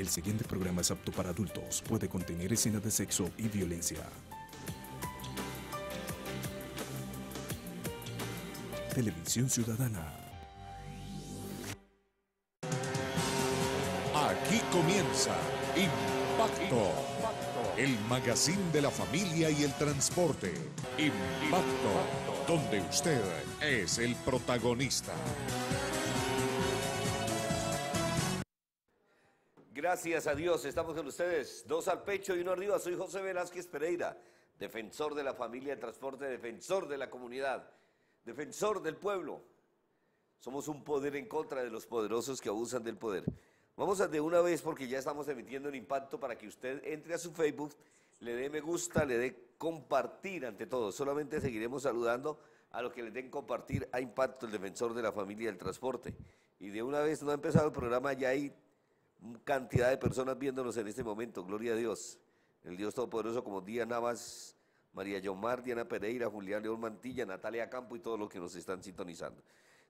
El siguiente programa es apto para adultos. Puede contener escenas de sexo y violencia. Televisión Ciudadana. Aquí comienza Impacto, el magazine de la familia y el transporte. Impacto, donde usted es el protagonista. Gracias a Dios, estamos con ustedes. Dos al pecho y uno arriba. Soy José Velázquez Pereira, defensor de la familia de transporte, defensor de la comunidad, defensor del pueblo. Somos un poder en contra de los poderosos que abusan del poder. Vamos a de una vez porque ya estamos emitiendo el impacto para que usted entre a su Facebook, le dé me gusta, le dé compartir ante todo. Solamente seguiremos saludando a los que le den compartir a Impacto, el defensor de la familia del transporte. Y de una vez no ha empezado el programa, ya hay cantidad de personas viéndonos en este momento, gloria a Dios. El Dios Todopoderoso como Día Navas, María Yomar, Diana Pereira, Julián León Mantilla, Natalia Campo y todos los que nos están sintonizando.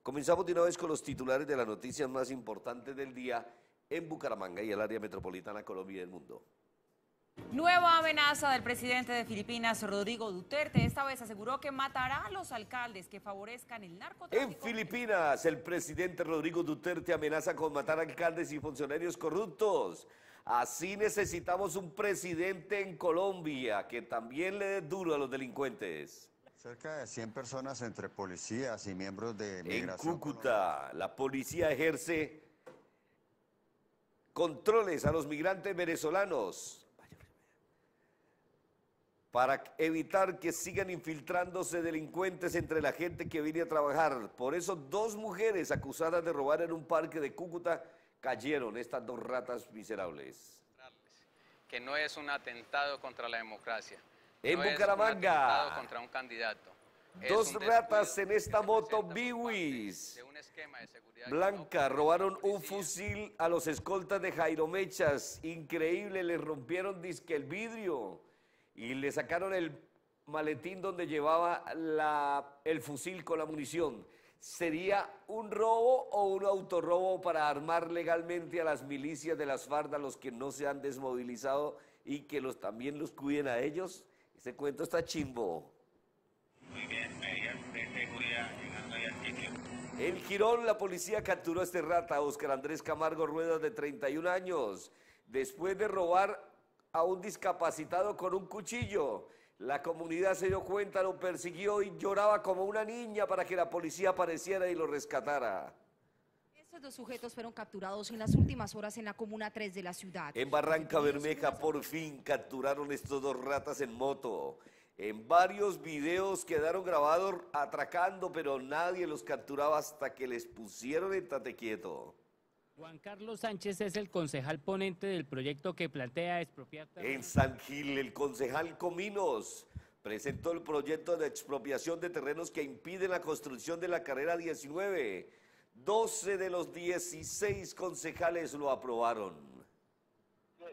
Comenzamos de una vez con los titulares de las noticias más importantes del día en Bucaramanga y el área metropolitana Colombia y del mundo. Nueva amenaza del presidente de Filipinas, Rodrigo Duterte. Esta vez aseguró que matará a los alcaldes que favorezcan el narcotráfico. En Filipinas, el presidente Rodrigo Duterte amenaza con matar alcaldes y funcionarios corruptos. Así necesitamos un presidente en Colombia que también le dé duro a los delincuentes. Cerca de 100 personas entre policías y miembros de En. Cúcuta, la policía ejerce controles a los migrantes venezolanos para evitar que sigan infiltrándose delincuentes entre la gente que viene a trabajar. Por eso dos mujeres acusadas de robar en un parque de Cúcuta cayeron, estas dos ratas miserables. que no es un atentado contra la democracia. En no es un Bucaramanga. atentado contra un candidato. Dos ratas en esta moto Biwis. Blanca, robaron un fusil a los escoltas de Jairo Mechas. Increíble, les rompieron disque el vidrio y le sacaron el maletín donde llevaba la- el fusil con la munición. ¿Sería un robo o un autorrobo para armar legalmente a las milicias de las FARC, a los que no se han desmovilizado y que los, también los cuiden a ellos? Ese cuento está chimbo. Muy bien, medidas de seguridad llegando ahí al sitio. En Girón, la policía capturó a este rata, Oscar Andrés Camargo Ruedas, de 31 años, después de robar a un discapacitado con un cuchillo. La comunidad se dio cuenta, lo persiguió y lloraba como una niña para que la policía apareciera y lo rescatara. Estos dos sujetos fueron capturados en las últimas horas en la Comuna 3 de la ciudad. En Barranca Bermeja por fin capturaron estos dos ratas en moto. En varios videos quedaron grabados atracando, pero nadie los capturaba hasta que les pusieron en tate quieto. Juan Carlos Sánchez es el concejal ponente del proyecto que plantea expropiar En. San Gil, el concejal Cominos presentó el proyecto de expropiación de terrenos que impide la construcción de la carrera 19. 12 de los 16 concejales lo aprobaron.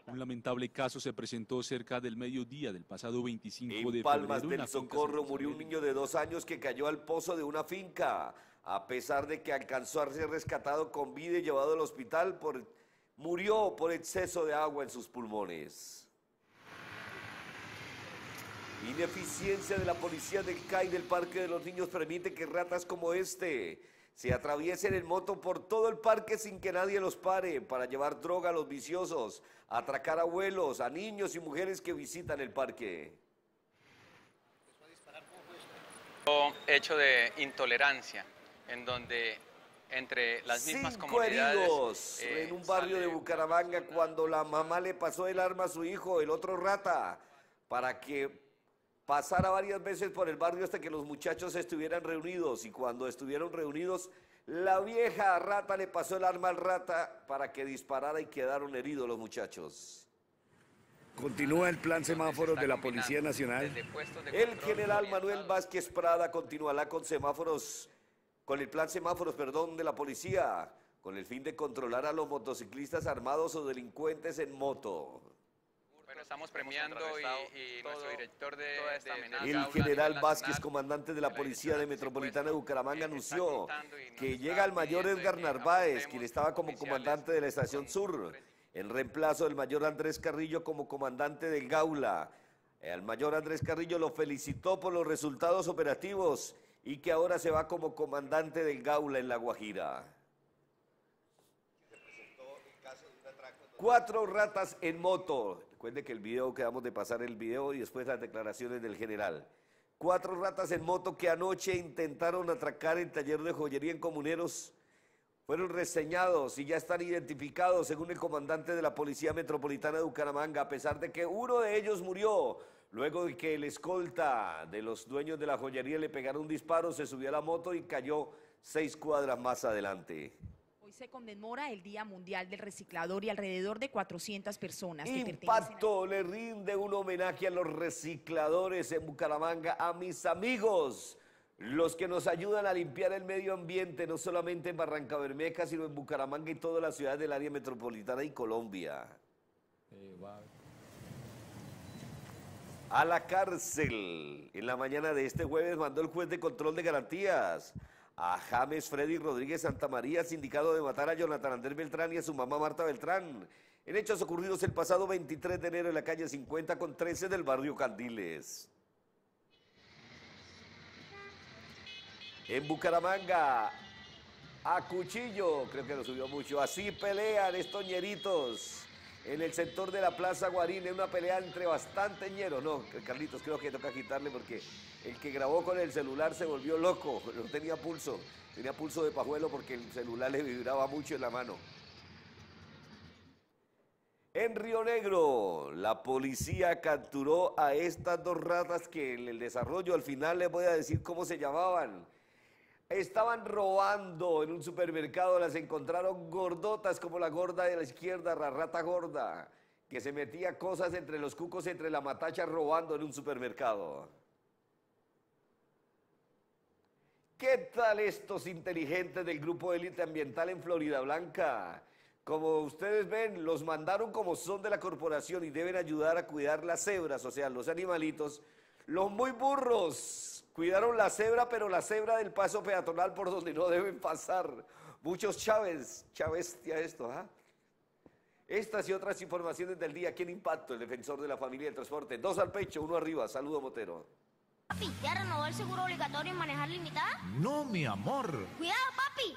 Un lamentable caso se presentó cerca del mediodía del pasado 25 de En Palmas febrero. en del la finca Socorro murió un niño de dos años que cayó al pozo de una finca. A pesar de que alcanzó a ser rescatado con vida y llevado al hospital, murió por exceso de agua en sus pulmones. Ineficiencia de la policía del CAI del Parque de los Niños permite que ratas como este se atraviesen en moto por todo el parque sin que nadie los pare para llevar droga a los viciosos, atracar abuelos, a niños y mujeres que visitan el parque. hecho de intolerancia, en donde entre las mismas Cinco comunidades heridos eh, en un barrio de Bucaramanga cuando la mamá le pasó el arma a su hijo, el otro rata, para que pasara varias veces por el barrio hasta que los muchachos estuvieran reunidos y cuando estuvieron reunidos la vieja rata le pasó el arma al rata para que disparara y quedaron heridos los muchachos. Continúa el plan semáforo de la Policía Nacional. El general Manuel Vázquez Prada continuará con semáforos, con el plan semáforos, perdón, de la policía, con el fin de controlar a los motociclistas armados o delincuentes en moto. Bueno, estamos premiando y, y nuestro director de, toda esta amenaza. El general Vázquez, nacional, comandante de la Policía de Metropolitana de Bucaramanga, anunció que llega el mayor Edgar Narváez, quien estaba como comandante de la Estación Sur. en reemplazo del mayor Andrés Carrillo como comandante del Gaula. El mayor Andrés Carrillo lo felicitó por los resultados operativos y que ahora se va como comandante del Gaula en La Guajira. Cuatro ratas en moto. Recuerde que el video, quedamos de pasar el video y después las declaraciones del general. Cuatro ratas en moto que anoche intentaron atracar el taller de joyería en Comuneros fueron reseñados y ya están identificados según el comandante de la Policía Metropolitana de Bucaramanga, a pesar de que uno de ellos murió. Luego de que el escolta de los dueños de la joyería le pegara un disparo, se subió a la moto y cayó seis cuadras más adelante. Hoy se conmemora el Día Mundial del Reciclador y alrededor de 400 personas que Impacto le rinde un homenaje a los recicladores en Bucaramanga, a mis amigos, los que nos ayudan a limpiar el medio ambiente, no solamente en Barranca Bermeja, sino en Bucaramanga y todas las ciudades del área metropolitana y Colombia. A la cárcel. En la mañana de este jueves mandó el juez de control de garantías a James Freddy Rodríguez Santamaría, sindicado de matar a Jonathan Andrés Beltrán y a su mamá Marta Beltrán, en hechos ocurridos el pasado 23 de enero en la calle 50 con 13 del barrio Candiles. En Bucaramanga, a cuchillo, creo que lo subió mucho, así pelean estos ñeritos en el sector de la Plaza Guarín, en una pelea entre bastante ñeros. No, Carlitos, creo que toca quitarle porque el que grabó con el celular se volvió loco, no tenía pulso, tenía pulso de pajuelo porque el celular le vibraba mucho en la mano. En Río Negro, la policía capturó a estas dos ratas que en el desarrollo al final les voy a decir cómo se llamaban. Estaban robando en un supermercado, las encontraron gordotas como la gorda de la izquierda, la rata gorda, que se metía cosas entre los cucos, entre la matacha robando en un supermercado. ¿Qué tal estos inteligentes del grupo élite ambiental en Florida Blanca? Como ustedes ven, los mandaron como son de la corporación y deben ayudar a cuidar las cebras, o sea, los animalitos, los muy burros Cuidaron la cebra, pero la cebra del paso peatonal por donde no deben pasar. Muchos Chávez, Chávez, esto, ¿ah? Estas y otras informaciones del día. ¿Quién impacto? El defensor de la familia del transporte. Dos al pecho, uno arriba. Saludo, Motero. Papi, ¿ya renovó el seguro obligatorio en manejar limitada? No, mi amor. Cuidado, papi.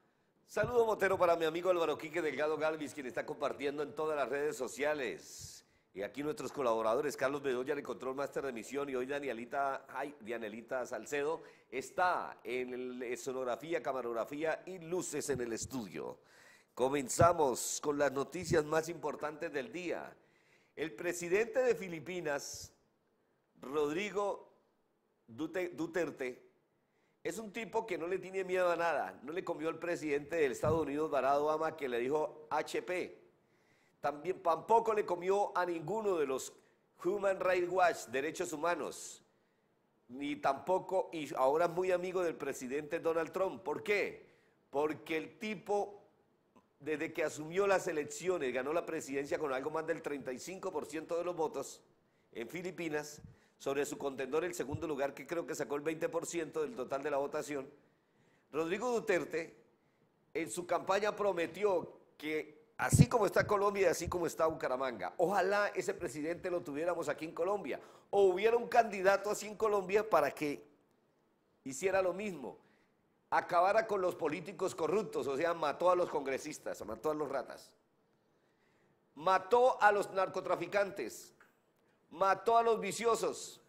Saludo Motero para mi amigo Álvaro Quique Delgado Galvis, quien está compartiendo en todas las redes sociales. Y aquí nuestros colaboradores, Carlos Bedoya en Control Master de Emisión y hoy Danielita, ay, Danielita Salcedo está en escenografía, camarografía y luces en el estudio. Comenzamos con las noticias más importantes del día. El presidente de Filipinas, Rodrigo Duterte, es un tipo que no le tiene miedo a nada. No le comió al presidente del Estados Unidos, Barack Obama, que le dijo HP. También tampoco le comió a ninguno de los Human Rights Watch, derechos humanos. Ni tampoco, y ahora es muy amigo del presidente Donald Trump. ¿Por qué? Porque el tipo, desde que asumió las elecciones, ganó la presidencia con algo más del 35% de los votos en Filipinas, sobre su contendor, el segundo lugar, que creo que sacó el 20% del total de la votación, Rodrigo Duterte en su campaña prometió que así como está Colombia así como está Bucaramanga, ojalá ese presidente lo tuviéramos aquí en Colombia, o hubiera un candidato así en Colombia para que hiciera lo mismo, acabara con los políticos corruptos, o sea, mató a los congresistas, mató a los ratas, mató a los narcotraficantes, mató a los viciosos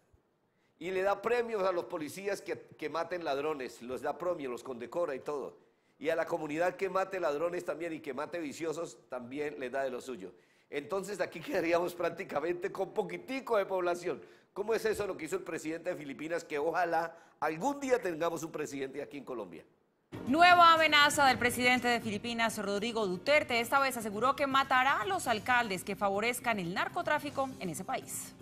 y le da premios a los policías que, maten ladrones, los da premios, los condecora y todo. Y a la comunidad que mate ladrones también y que mate viciosos también le da de lo suyo. Entonces aquí quedaríamos prácticamente con poquitico de población. ¿Cómo es eso lo que hizo el presidente de Filipinas? Que ojalá algún día tengamos un presidente aquí en Colombia. Nueva amenaza del presidente de Filipinas, Rodrigo Duterte. Esta vez aseguró que matará a los alcaldes que favorezcan el narcotráfico en ese país.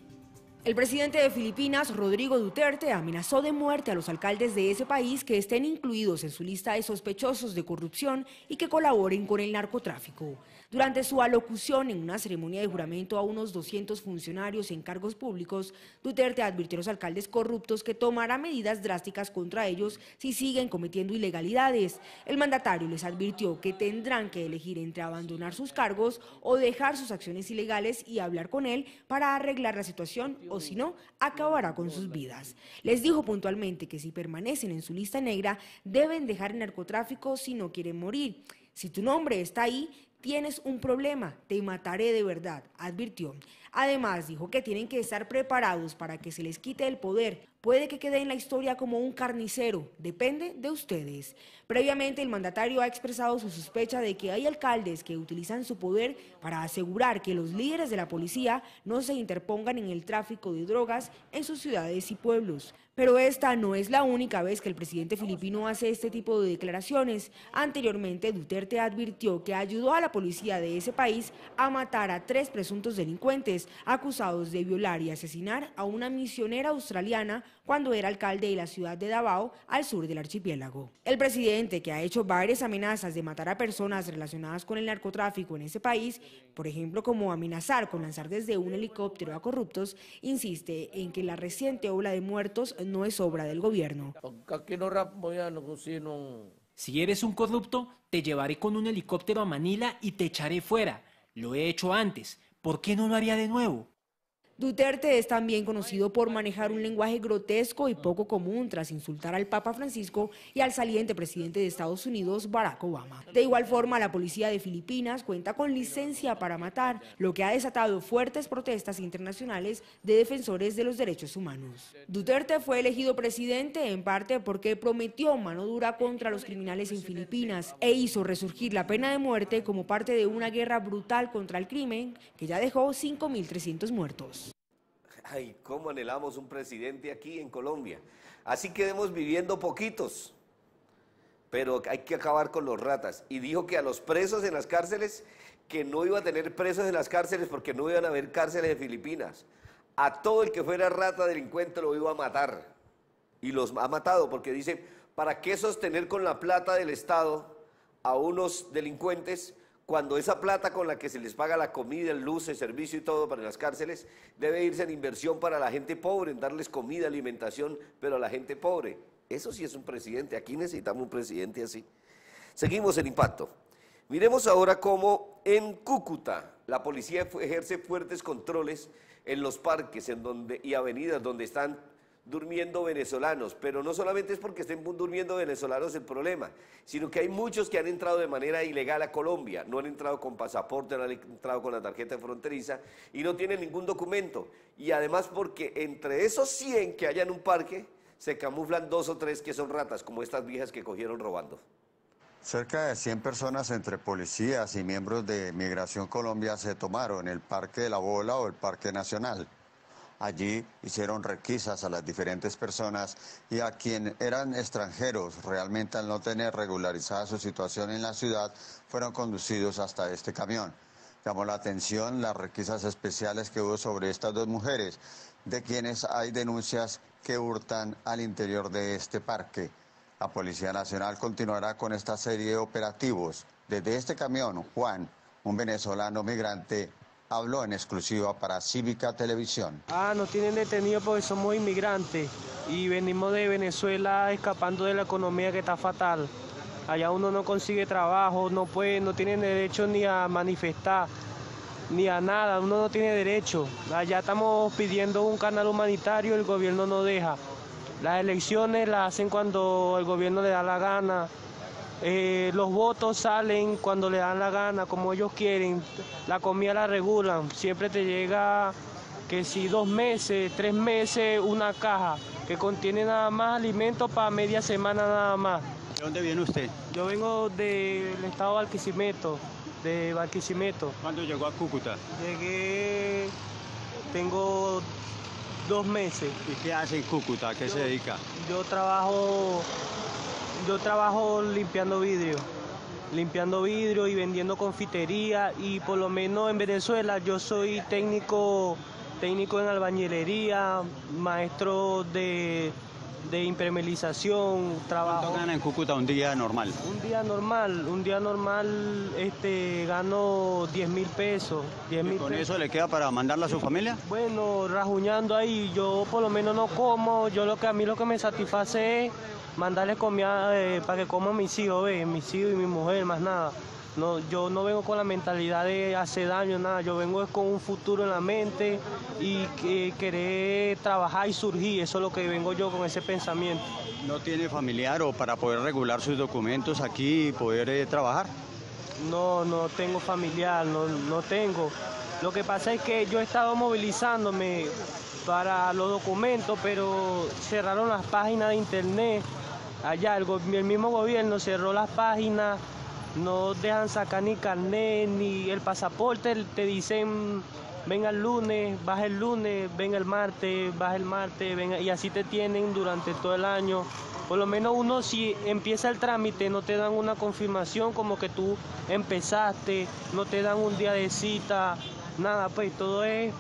El presidente de Filipinas, Rodrigo Duterte, amenazó de muerte a los alcaldes de ese país que estén incluidos en su lista de sospechosos de corrupción y que colaboren con el narcotráfico. Durante su alocución en una ceremonia de juramento a unos 200 funcionarios en cargos públicos, Duterte advirtió a los alcaldes corruptos que tomará medidas drásticas contra ellos si siguen cometiendo ilegalidades. El mandatario les advirtió que tendrán que elegir entre abandonar sus cargos o dejar sus acciones ilegales y hablar con él para arreglar la situación o si no, acabará con sus vidas. Les dijo puntualmente que si permanecen en su lista negra, deben dejar el narcotráfico si no quieren morir. Si tu nombre está ahí, tienes un problema, te mataré de verdad, advirtió. Además, dijo que tienen que estar preparados para que se les quite el poder. Puede que quede en la historia como un carnicero, depende de ustedes. Previamente, el mandatario ha expresado su sospecha de que hay alcaldes que utilizan su poder para asegurar que los líderes de la policía no se interpongan en el tráfico de drogas en sus ciudades y pueblos. Pero esta no es la única vez que el presidente filipino hace este tipo de declaraciones. Anteriormente, Duterte advirtió que ayudó a la policía de ese país a matar a tres presuntos delincuentes acusados de violar y asesinar a una misionera australiana cuando era alcalde de la ciudad de Davao, al sur del archipiélago. El presidente, que ha hecho varias amenazas de matar a personas relacionadas con el narcotráfico en ese país, por ejemplo como amenazar con lanzar desde un helicóptero a corruptos, insiste en que la reciente ola de muertos no es obra del gobierno. Si eres un corrupto, te llevaré con un helicóptero a Manila y te echaré fuera. Lo he hecho antes. ¿Por qué no lo haría de nuevo? Duterte es también conocido por manejar un lenguaje grotesco y poco común tras insultar al Papa Francisco y al saliente presidente de Estados Unidos, Barack Obama. De igual forma, la policía de Filipinas cuenta con licencia para matar, lo que ha desatado fuertes protestas internacionales de defensores de los derechos humanos. Duterte fue elegido presidente en parte porque prometió mano dura contra los criminales en Filipinas e hizo resurgir la pena de muerte como parte de una guerra brutal contra el crimen que ya dejó 5.300 muertos. Ay, cómo anhelamos un presidente aquí en Colombia. Así quedemos viviendo poquitos. Pero hay que acabar con los ratas. Y dijo que a los presos en las cárceles, que no iba a tener presos en las cárceles porque no iban a haber cárceles de Filipinas. A todo el que fuera rata delincuente lo iba a matar. Y los ha matado porque dice, ¿para qué sostener con la plata del Estado a unos delincuentes cuando esa plata con la que se les paga la comida, el luz, el servicio y todo para las cárceles, debe irse en inversión para la gente pobre, en darles comida, alimentación, pero a la gente pobre. Eso sí es un presidente. Aquí necesitamos un presidente así. Seguimos el impacto. Miremos ahora cómo en Cúcuta la policía ejerce fuertes controles en los parques en donde, y avenidas donde están durmiendo venezolanos, pero no solamente es porque estén durmiendo venezolanos el problema, sino que hay muchos que han entrado de manera ilegal a Colombia, no han entrado con pasaporte, no han entrado con la tarjeta fronteriza y no tienen ningún documento. Y además porque entre esos 100 que hay en un parque, se camuflan dos o tres que son ratas, como estas viejas que cogieron robando. Cerca de 100 personas entre policías y miembros de Migración Colombia se tomaron el Parque de la Bola o el Parque Nacional. Allí hicieron requisas a las diferentes personas y a quienes eran extranjeros, realmente al no tener regularizada su situación en la ciudad, fueron conducidos hasta este camión. Llamó la atención las requisas especiales que hubo sobre estas dos mujeres, de quienes hay denuncias que hurtan al interior de este parque. La Policía Nacional continuará con esta serie de operativos. Desde este camión, Juan, un venezolano migrante, habló en exclusiva para Cívica Televisión. Ah, nos tienen detenidos porque somos inmigrantes y venimos de Venezuela escapando de la economía que está fatal. Allá uno no consigue trabajo, no puede, no tiene derecho ni a manifestar, ni a nada, uno no tiene derecho. Allá estamos pidiendo un canal humanitario, el gobierno no deja. Las elecciones las hacen cuando el gobierno le da la gana, eh, los votos salen cuando le dan la gana, como ellos quieren. La comida la regulan. Siempre te llega que si dos meses, tres meses, una caja que contiene nada más alimentos para media semana nada más. ¿De dónde viene usted? Yo vengo del estado de Barquisimeto, de Barquisimeto. ¿Cuándo llegó a Cúcuta? Llegué, tengo dos meses. ¿Y qué hace en Cúcuta? ¿A qué se dedica? Yo trabajo yo trabajo limpiando vidrio, limpiando vidrio y vendiendo confitería y por lo menos en Venezuela yo soy técnico, técnico en albañilería, maestro de, de impermeabilización, trabajo. ¿Cuánto gana en Cúcuta un día normal? Un día normal, un día normal este, gano 10 mil pesos. 10 mil ¿Con pesos. eso le queda para mandarla a su familia? Bueno, rajuñando ahí, yo por lo menos no como, yo lo que a mí lo que me satisface es mandarle comida eh, para que coman mis hijos, ve, mis hijos y mi mujer, más nada. No, yo no vengo con la mentalidad de hacer daño, nada, yo vengo con un futuro en la mente y que querer trabajar y surgir, eso es lo que vengo yo con ese pensamiento. ¿No tiene familiar o para poder regular sus documentos aquí y poder eh, trabajar? No, no tengo familiar, no, no tengo. Lo que pasa es que yo he estado movilizándome para los documentos, pero cerraron las páginas de internet. Allá el mismo gobierno cerró las páginas, no dejan sacar ni carnet ni el pasaporte, te dicen venga el lunes, baja el lunes, venga el martes, baja el martes, y así te tienen durante todo el año. Por lo menos uno si empieza el trámite no te dan una confirmación como que tú empezaste, no te dan un día de cita, nada, pues todo es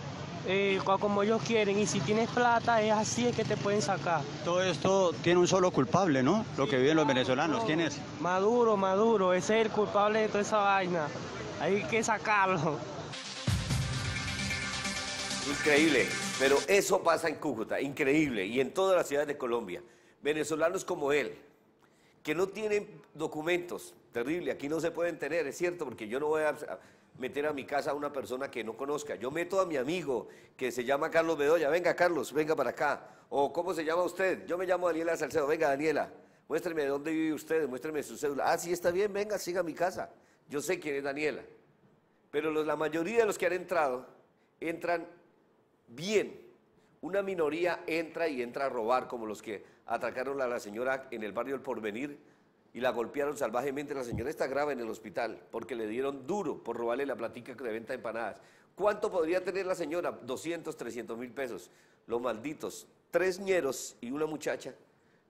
eh, co- como ellos quieren y si tienes plata es así es que te pueden sacar. Todo esto tiene un solo culpable, ¿no? Lo que viven los venezolanos. ¿Quién es? Maduro, Maduro, ese es el culpable de toda esa vaina. Hay que sacarlo. Increíble, pero eso pasa en Cúcuta, increíble, y en todas las ciudades de Colombia. Venezolanos como él, que no tienen documentos, terrible, aquí no se pueden tener, es cierto, porque yo no voy a meter a mi casa a una persona que no conozca. Yo meto a mi amigo que se llama Carlos Bedoya, venga Carlos, venga para acá. O ¿cómo se llama usted? Yo me llamo Daniela Salcedo, venga Daniela, muéstreme de dónde vive usted, muéstreme su cédula. Ah, sí, está bien, venga, siga a mi casa. Yo sé quién es Daniela. Pero los- la mayoría de los que han entrado, entran bien. Una minoría entra y entra a robar, como los que atracaron a la señora en el barrio El Porvenir y la golpearon salvajemente. La señora está grave en el hospital porque le dieron duro por robarle la platica de venta de empanadas. ¿Cuánto podría tener la señora? 200, 300 mil pesos. Los malditos, tres ñeros y una muchacha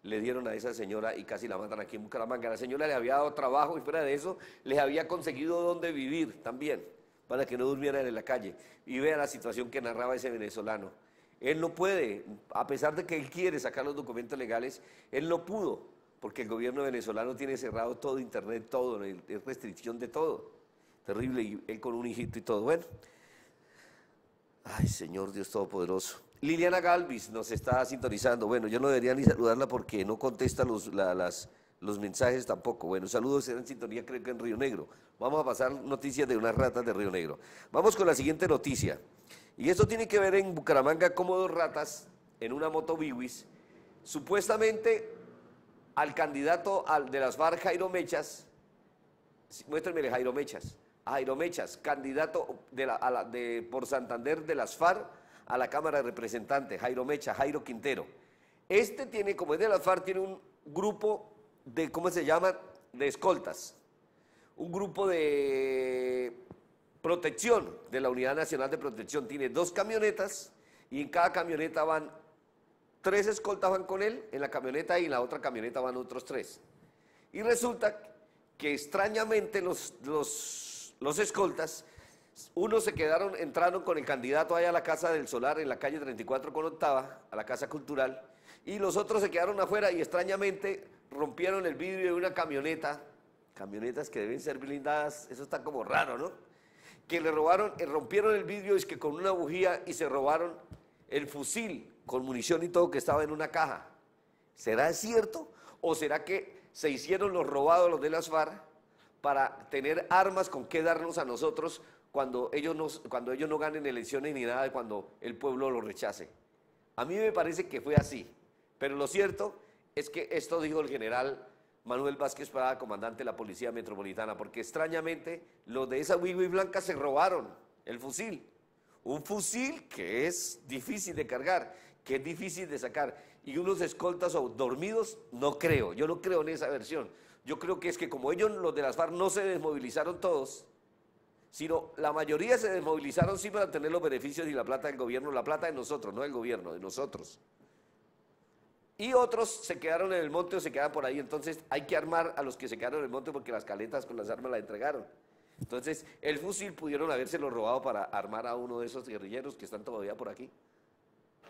le dieron a esa señora y casi la matan aquí en Bucaramanga. La señora le había dado trabajo y fuera de eso les había conseguido dónde vivir también para que no durmieran en la calle. Y vea la situación que narraba ese venezolano. Él no puede, a pesar de que él quiere sacar los documentos legales, él no pudo, porque el gobierno venezolano tiene cerrado todo Internet, todo, es restricción de todo. Terrible, y él con un hijito y todo. Bueno, ay Señor Dios Todopoderoso. Liliana Galvis nos está sintonizando. Bueno, yo no debería ni saludarla porque no contesta los, los mensajes tampoco. Bueno, saludos, en sintonía creo que en Río Negro. Vamos a pasar noticias de unas ratas de Río Negro. Vamos con la siguiente noticia. Y esto tiene que ver en Bucaramanga como dos ratas en una moto Biwis, supuestamente al candidato de las FARC, Jairo Mechas, muéstrenme Jairo Mechas, Jairo Mechas, candidato de por Santander de las FARC a la Cámara de Representantes, Jairo Mecha, Jairo Quintero. Este tiene, como es de las FARC, tiene un grupo de, ¿cómo se llama?, de escoltas, un grupo de protección de la Unidad Nacional de Protección. Tiene dos camionetas y en cada camioneta van tres escoltas van con él en la camioneta y en la otra camioneta van otros tres. Y resulta que extrañamente los, los, los escoltas, unos se quedaron, entraron con el candidato allá a la Casa del Solar en la calle 34 con octava, a la Casa Cultural, y los otros se quedaron afuera y extrañamente rompieron el vidrio de una camioneta, camionetas que deben ser blindadas, eso está como raro, ¿no? Que le robaron, eh, rompieron el vidrio es que con una bujía y se robaron el fusil con munición y todo que estaba en una caja. ¿Será cierto? ¿O será que se hicieron los robados los de las FARC para tener armas con qué darnos a nosotros cuando ellos, nos, cuando ellos no ganen elecciones ni nada, cuando el pueblo lo rechace? A mí me parece que fue así, pero lo cierto es que esto dijo el general Manuel Vázquez Prada, comandante de la Policía Metropolitana, porque extrañamente los de esa Wiwi Blanca se robaron el fusil. Un fusil que es difícil de cargar, que es difícil de sacar. Y unos escoltas o dormidos, no creo. Yo no creo en esa versión. Yo creo que es que como ellos, los de las FARC, no se desmovilizaron todos, sino la mayoría se desmovilizaron sí para tener los beneficios y la plata del gobierno, la plata de nosotros, no del gobierno, de nosotros. Y otros se quedaron en el monte o se quedan por ahí. Entonces hay que armar a los que se quedaron en el monte porque las caletas con las armas las entregaron. Entonces el fusil pudieron habérselo robado para armar a uno de esos guerrilleros que están todavía por aquí.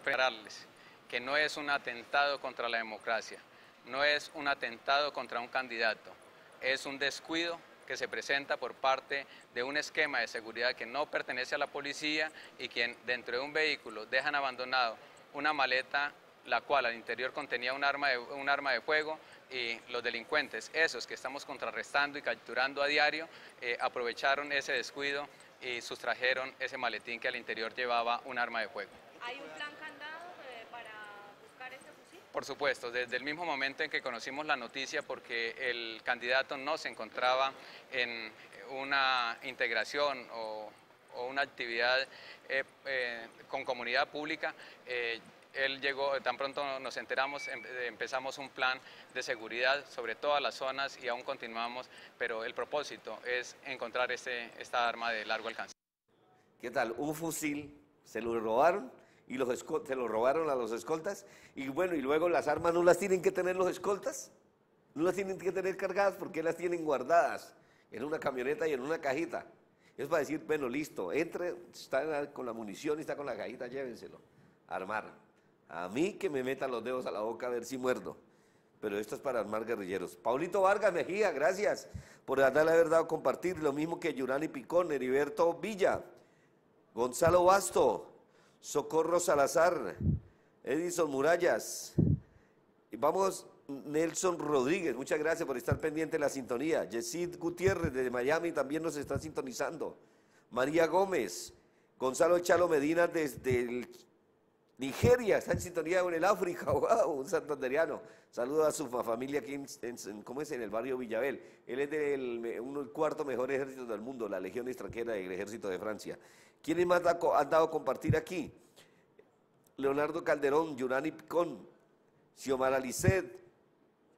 Esperarles que no es un atentado contra la democracia, no es un atentado contra un candidato, es un descuido que se presenta por parte de un esquema de seguridad que no pertenece a la policía y quien dentro de un vehículo dejan abandonado una maleta la cual al interior contenía un arma de, un arma de fuego y los delincuentes, esos que estamos contrarrestando y capturando a diario, eh, aprovecharon ese descuido y sustrajeron ese maletín que al interior llevaba un arma de fuego. ¿Hay un plan candado eh, para buscar este fusil? Por supuesto, desde el mismo momento en que conocimos la noticia, porque el candidato no se encontraba en una integración o, una actividad eh, eh, con comunidad pública, eh, él llegó, tan pronto nos enteramos, em- empezamos un plan de seguridad sobre todas las zonas y aún continuamos, pero el propósito es encontrar este, esta arma de largo alcance. ¿Qué tal? Un fusil, se lo robaron y los se lo robaron a los escoltas. Y bueno, y luego las armas no las tienen que tener los escoltas. No las tienen que tener cargadas porque las tienen guardadas en una camioneta y en una cajita. Es para decir, bueno, listo, entre, está con la munición y está con la cajita, llévenselo. Armar. A mí que me metan los dedos a la boca a ver si muerdo. Pero esto es para armar guerrilleros. Paulito Vargas Mejía, gracias por darle haber dado compartir. Lo mismo que Yurani Picón, Heriberto Villa, Gonzalo Basto, Socorro Salazar, Edison Murallas. Vamos, Nelson Rodríguez, muchas gracias por estar pendiente de la sintonía. Yesid Gutiérrez de Miami también nos está sintonizando. María Gómez, Gonzalo Chalo Medina desde el Nigeria, está en sintonía con el África, wow, un santanderiano. Saludos a su fa- familia aquí en, ¿cómo es? en el barrio Villabel. Él es del uno, el cuarto mejor ejército del mundo, la Legión extranjera del Ejército de Francia. ¿Quiénes más han dado a compartir aquí? Leonardo Calderón, Yurani Picón, Xiomara Lisset,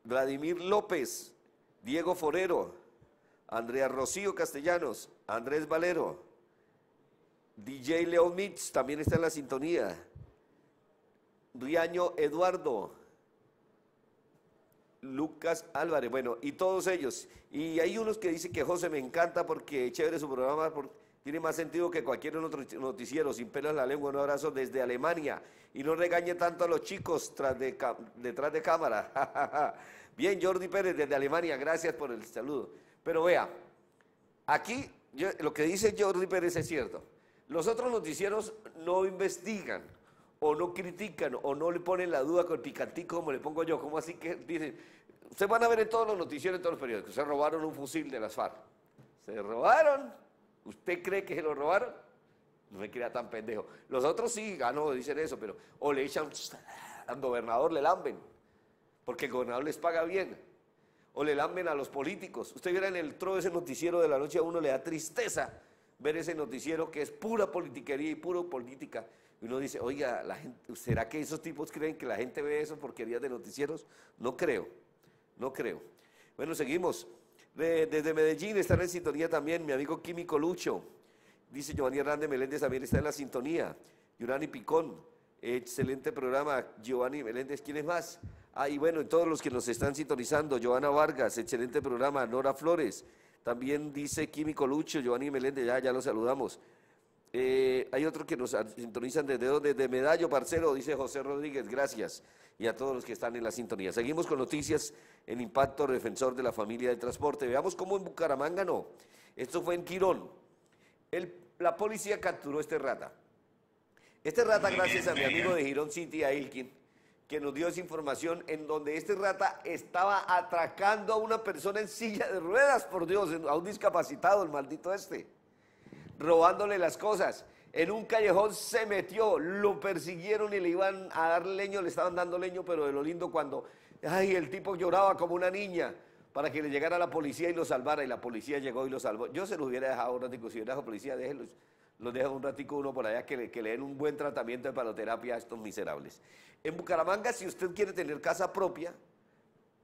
Vladimir López, Diego Forero, Andrea Rocío Castellanos, Andrés Valero, DJ Leo Mitz también está en la sintonía. Riaño Eduardo, Lucas Álvarez, bueno, y todos ellos. Y hay unos que dicen que José me encanta porque chévere su programa, por- tiene más sentido que cualquier otro noticiero, sin pelos en la lengua, un abrazo desde Alemania. Y no regañe tanto a los chicos de detrás de cámara. Bien, Jordi Pérez desde Alemania, gracias por el saludo. Pero vea, aquí lo que dice Jordi Pérez es cierto. Los otros noticieros no investigan o no critican o no le ponen la duda con el picantico como le pongo yo. como así que dicen? Ustedes van a ver en todos los noticieros, en todos los periódicos, se robaron un fusil de las FARC. Se robaron. ¿Usted cree que se lo robaron? No me crea tan pendejo. Los otros sí, ganó, dicen eso, pero o le echan al gobernador, le lamben, porque el gobernador les paga bien. O le lamben a los políticos. Usted viera en el tro ese noticiero de la noche a uno le da tristeza ver ese noticiero que es pura politiquería y pura política. Uno dice, oiga, ¿será que esos tipos creen que la gente ve esas porquerías de noticieros? No creo, no creo. Bueno, seguimos. De- desde Medellín están en sintonía también mi amigo Químico Lucho. Dice Giovanni Hernández Meléndez también está en la sintonía. Yurani Picón, excelente programa. Giovanni Meléndez, ¿quién es más? Ah, y bueno, todos los que nos están sintonizando, Giovanna Vargas, excelente programa. Nora Flores, también dice Químico Lucho, Giovanni Meléndez, ya, ya lo saludamos. Eh, hay otros que nos sintonizan desde donde, desde Medallo, parcero, dice José Rodríguez, gracias. Y a todos los que están en la sintonía. Seguimos con noticias en Impacto Defensor de la Familia del Transporte. Veamos cómo en Bucaramanga no. Esto fue en Quirón. El- la policía capturó este rata. Este rata, gracias a mi amigo de Girón City, a Ilkin, que nos dio esa información en donde este rata estaba atracando a una persona en silla de ruedas, por Dios, a un discapacitado, el maldito este robándole las cosas. En un callejón se metió, lo persiguieron y le iban a dar leño, le estaban dando leño, pero de lo lindo cuando, ay, el tipo lloraba como una niña para que le llegara la policía y lo salvara y la policía llegó y lo salvó. Yo se los hubiera dejado un ratico, si hubiera dejado policía, déjenlos, los deja un ratico uno por allá que le, que le den un buen tratamiento de paloterapia a estos miserables. En Bucaramanga, si usted quiere tener casa propia,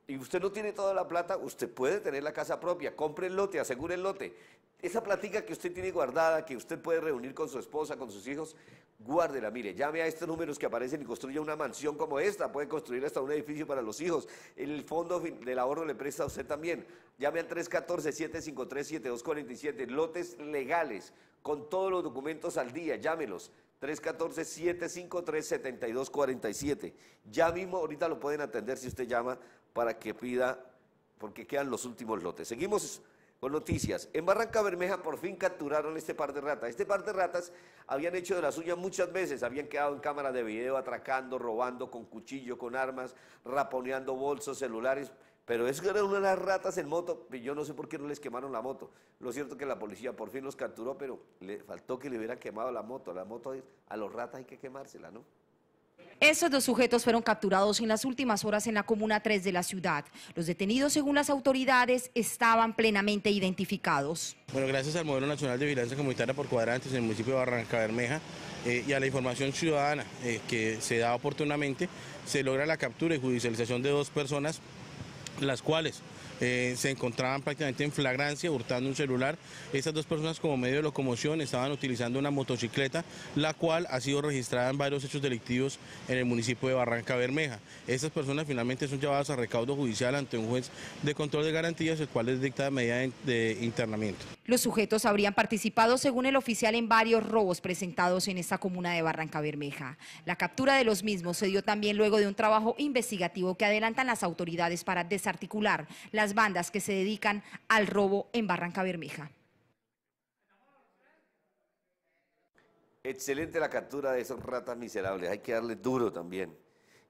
y usted no tiene toda la plata, usted puede tener la casa propia, compre el lote, asegure el lote. Esa platica que usted tiene guardada, que usted puede reunir con su esposa, con sus hijos, guárdela, mire, llame a estos números que aparecen y construya una mansión como esta, puede construir hasta un edificio para los hijos. El fondo del ahorro le presta a usted también. Llame al 314-753-7247, lotes legales, con todos los documentos al día, llámelos. 314-753-7247. Ya mismo, ahorita lo pueden atender si usted llama para que pida, porque quedan los últimos lotes. Seguimos con noticias. En Barranca Bermeja por fin capturaron este par de ratas. Este par de ratas habían hecho de las suyas muchas veces, habían quedado en cámara de video atracando, robando con cuchillo, con armas, raponeando bolsos, celulares. Pero es que eran unas ratas en moto, yo no sé por qué no les quemaron la moto. Lo cierto es que la policía por fin los capturó, pero le faltó que le hubieran quemado la moto. La moto a los ratas hay que quemársela, ¿no? Estos dos sujetos fueron capturados en las últimas horas en la Comuna 3 de la ciudad. Los detenidos, según las autoridades, estaban plenamente identificados. Bueno, gracias al Modelo Nacional de Vigilancia Comunitaria por Cuadrantes en el municipio de Barranca Bermeja eh, y a la información ciudadana eh, que se da oportunamente, se logra la captura y judicialización de dos personas, las cuales eh, se encontraban prácticamente en flagrancia, hurtando un celular. Estas dos personas como medio de locomoción estaban utilizando una motocicleta, la cual ha sido registrada en varios hechos delictivos en el municipio de Barranca Bermeja. Estas personas finalmente son llevadas a recaudo judicial ante un juez de control de garantías, el cual les dicta medida de internamiento. Los sujetos habrían participado, según el oficial, en varios robos presentados en esta comuna de Barranca Bermeja. La captura de los mismos se dio también luego de un trabajo investigativo que adelantan las autoridades para desarticular las bandas que se dedican al robo en Barranca Bermeja. Excelente la captura de esos ratas miserables, hay que darle duro también.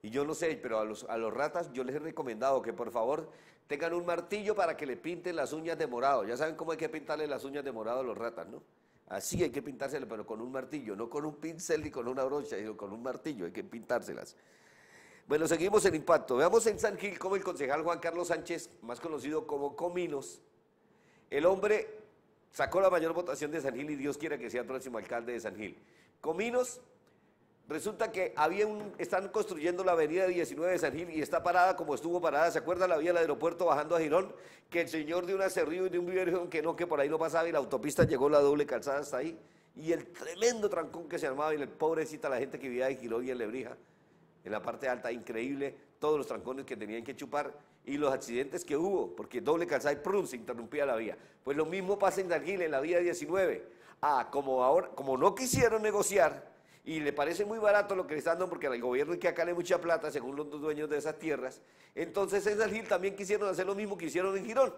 Y yo no sé, pero a los, ratas yo les he recomendado que por favor tengan un martillo para que le pinten las uñas de morado. Ya saben cómo hay que pintarle las uñas de morado a los ratas, ¿no? Así hay que pintárselas, pero con un martillo, no con un pincel ni con una brocha, sino con un martillo, hay que pintárselas. Bueno, seguimos en impacto. Veamos en San Gil cómo el concejal Juan Carlos Sánchez, más conocido como Cominos, el hombre sacó la mayor votación de San Gil y Dios quiera que sea el próximo alcalde de San Gil. Cominos, resulta que había están construyendo la avenida 19 de San Gil y está parada como estuvo parada. ¿Se acuerda la vía del aeropuerto bajando a Girón? Que el señor de un acerrío y de un vivero que no, que por ahí no pasaba y la autopista llegó la doble calzada hasta ahí. Y el tremendo trancón que se armaba y el pobrecita la gente que vivía en Girón y en Lebrija en la parte alta, increíble, todos los trancones que tenían que chupar y los accidentes que hubo, porque doble calzada y prun se interrumpía la vía. Pues lo mismo pasa en Dargil, en la vía 19. Ah, como ahora, como no quisieron negociar y le parece muy barato lo que le están dando porque al gobierno hay que acale mucha plata, según los dueños de esas tierras, entonces en Dargil también quisieron hacer lo mismo que hicieron en Girón.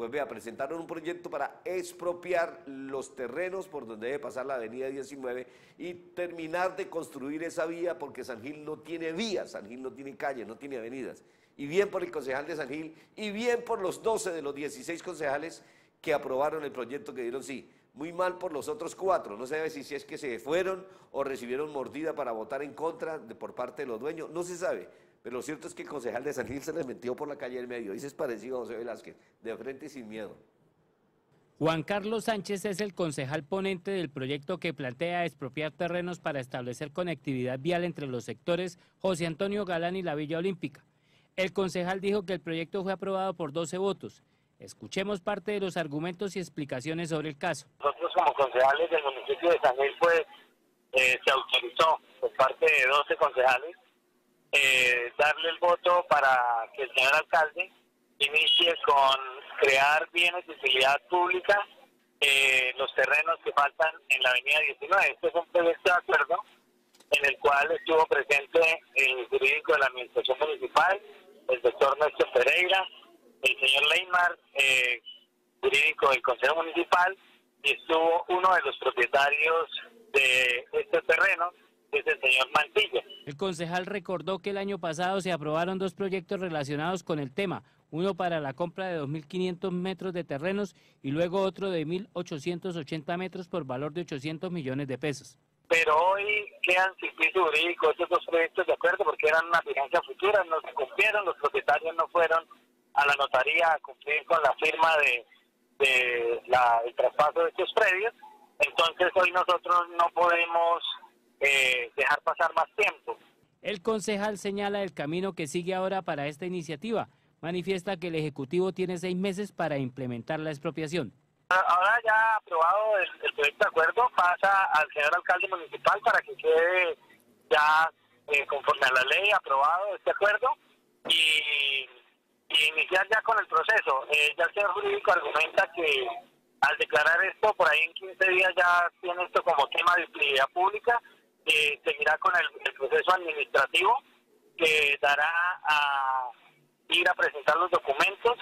Pues vea, presentaron un proyecto para expropiar los terrenos por donde debe pasar la avenida 19 y terminar de construir esa vía porque San Gil no tiene vías, San Gil no tiene calles, no tiene avenidas. Y bien por el concejal de San Gil y bien por los 12 de los 16 concejales que aprobaron el proyecto que dieron sí. Muy mal por los otros cuatro, no se sabe si, es que se fueron o recibieron mordida para votar en contra de, por parte de los dueños, no se sabe pero lo cierto es que el concejal de San Gil se les metió por la calle del medio. Dice es parecido a José Velázquez, de frente y sin miedo. Juan Carlos Sánchez es el concejal ponente del proyecto que plantea expropiar terrenos para establecer conectividad vial entre los sectores José Antonio Galán y la Villa Olímpica. El concejal dijo que el proyecto fue aprobado por 12 votos. Escuchemos parte de los argumentos y explicaciones sobre el caso. Nosotros como concejales del municipio de San Gil, pues, eh, se autorizó por parte de 12 concejales eh, darle el voto para que el señor alcalde inicie con crear bienes de utilidad pública eh, los terrenos que faltan en la avenida 19. Este es un proyecto de acuerdo en el cual estuvo presente el jurídico de la administración municipal, el doctor Néstor Pereira, el señor Leymar, eh, jurídico del Consejo Municipal, y estuvo uno de los propietarios de este terreno, es el señor Mantilla. El concejal recordó que el año pasado se aprobaron dos proyectos relacionados con el tema, uno para la compra de 2.500 metros de terrenos y luego otro de 1.880 metros por valor de 800 millones de pesos. Pero hoy quedan sin piso jurídico estos dos proyectos de acuerdo porque eran una vigencia futura, no se cumplieron, los propietarios no fueron a la notaría a cumplir con la firma de, de la, el traspaso de estos predios. Entonces hoy nosotros no podemos eh, dejar pasar más tiempo. El concejal señala el camino que sigue ahora para esta iniciativa, manifiesta que el Ejecutivo tiene seis meses para implementar la expropiación. Ahora ya aprobado el, el proyecto de acuerdo, pasa al señor alcalde municipal para que quede ya eh, conforme a la ley aprobado este acuerdo y, y iniciar ya con el proceso. Eh, ya el señor jurídico argumenta que al declarar esto, por ahí en 15 días ya tiene esto como tema de utilidad pública, eh, seguirá con el, proceso administrativo que dará a ir a presentar los documentos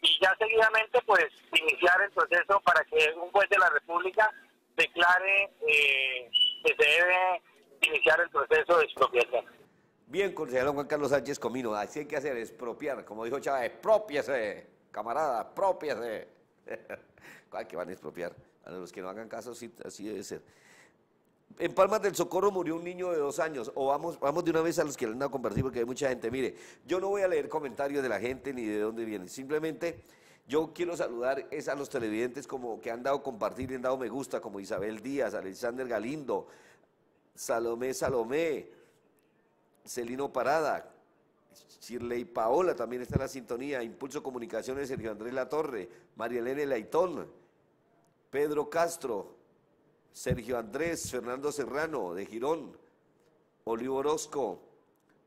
y ya seguidamente pues iniciar el proceso para que un juez de la República declare eh, que se debe iniciar el proceso de expropiación. Bien, concejal Juan Carlos Sánchez Comino, así hay que hacer, expropiar, como dijo Chávez, expropiase, camarada, expropiase. ¿Cuál que van a expropiar? A los que no hagan caso, sí, así debe ser. En Palmas del Socorro murió un niño de dos años, o vamos, vamos de una vez a los que le han compartir, porque hay mucha gente. Mire, yo no voy a leer comentarios de la gente ni de dónde vienen, simplemente yo quiero saludar a los televidentes como que han dado compartir y han dado me gusta, como Isabel Díaz, Alexander Galindo, Salomé Salomé, Celino Parada, Shirley Paola también está en la sintonía, Impulso Comunicaciones, Sergio Andrés Latorre, María Elena Laitón, Pedro Castro, Sergio Andrés, Fernando Serrano de Girón, Olivo Orozco,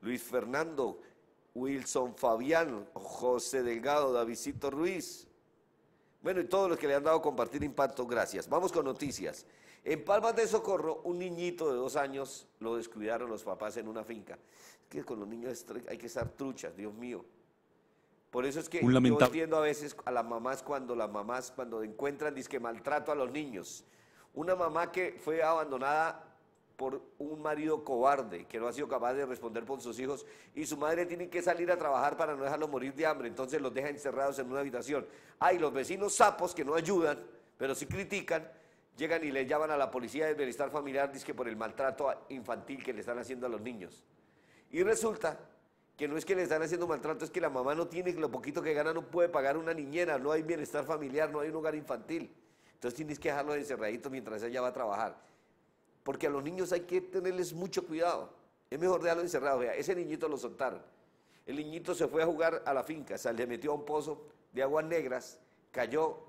Luis Fernando, Wilson Fabián, José Delgado, Davidito Ruiz. Bueno, y todos los que le han dado compartir impacto, gracias. Vamos con noticias. En Palmas de Socorro, un niñito de dos años lo descuidaron los papás en una finca. Es que con los niños hay que estar truchas, Dios mío. Por eso es que yo entiendo a veces a las mamás cuando las mamás cuando encuentran disque maltrato a los niños. Una mamá que fue abandonada por un marido cobarde que no ha sido capaz de responder por sus hijos y su madre tiene que salir a trabajar para no dejarlos morir de hambre, entonces los deja encerrados en una habitación. Hay los vecinos sapos que no ayudan, pero sí critican, llegan y le llaman a la policía del bienestar familiar, dice que por el maltrato infantil que le están haciendo a los niños. Y resulta que no es que le están haciendo maltrato, es que la mamá no tiene lo poquito que gana, no puede pagar una niñera, no hay bienestar familiar, no hay un hogar infantil. Entonces tienes que dejarlos encerraditos mientras ella va a trabajar. Porque a los niños hay que tenerles mucho cuidado. Es mejor dejarlos encerrados. Vea, ese niñito lo soltaron. El niñito se fue a jugar a la finca, se le metió a un pozo de aguas negras, cayó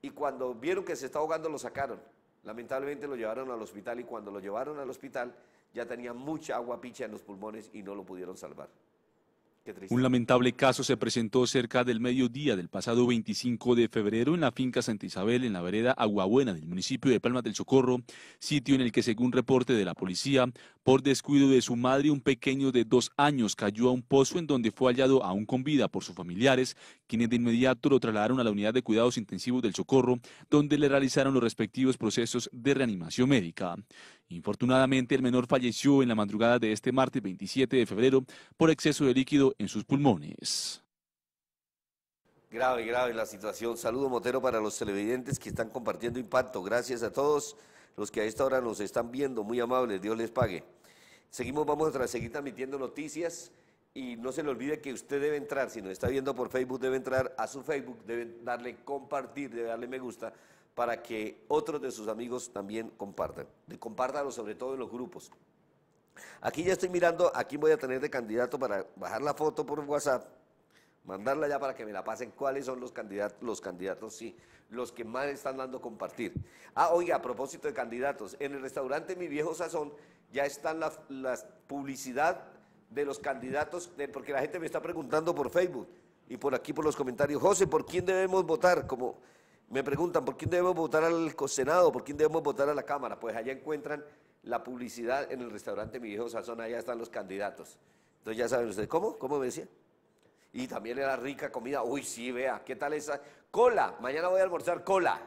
y cuando vieron que se estaba ahogando lo sacaron. Lamentablemente lo llevaron al hospital y cuando lo llevaron al hospital ya tenía mucha agua picha en los pulmones y no lo pudieron salvar. Un lamentable caso se presentó cerca del mediodía del pasado 25 de febrero en la finca Santa Isabel, en la vereda Aguabuena del municipio de Palmas del Socorro, sitio en el que, según reporte de la policía, por descuido de su madre, un pequeño de dos años cayó a un pozo en donde fue hallado aún con vida por sus familiares, quienes de inmediato lo trasladaron a la unidad de cuidados intensivos del Socorro, donde le realizaron los respectivos procesos de reanimación médica. Infortunadamente, el menor falleció en la madrugada de este martes 27 de febrero por exceso de líquido en sus pulmones. Grave, grave la situación. Saludo Motero para los televidentes que están compartiendo impacto. Gracias a todos los que a esta hora nos están viendo. Muy amables, Dios les pague. Seguimos, vamos a seguir transmitiendo noticias y no se le olvide que usted debe entrar, si nos está viendo por Facebook, debe entrar a su Facebook, debe darle compartir, debe darle me gusta para que otros de sus amigos también compartan. Compártanlo sobre todo en los grupos. Aquí ya estoy mirando a quién voy a tener de candidato para bajar la foto por WhatsApp, mandarla ya para que me la pasen cuáles son los candidatos, los candidatos, sí, los que más están dando compartir. Ah, oiga, a propósito de candidatos, en el restaurante Mi Viejo Sazón ya están la, la publicidad de los candidatos, porque la gente me está preguntando por Facebook y por aquí por los comentarios, José, ¿por quién debemos votar? Como me preguntan, ¿por quién debemos votar al Senado? ¿Por quién debemos votar a la Cámara? Pues allá encuentran la publicidad en el restaurante Mi Viejo Sazón, allá están los candidatos. Entonces ya saben ustedes, ¿cómo? ¿Cómo me decía? Y también era rica comida. Uy, sí, vea, ¿qué tal esa? Cola, mañana voy a almorzar cola.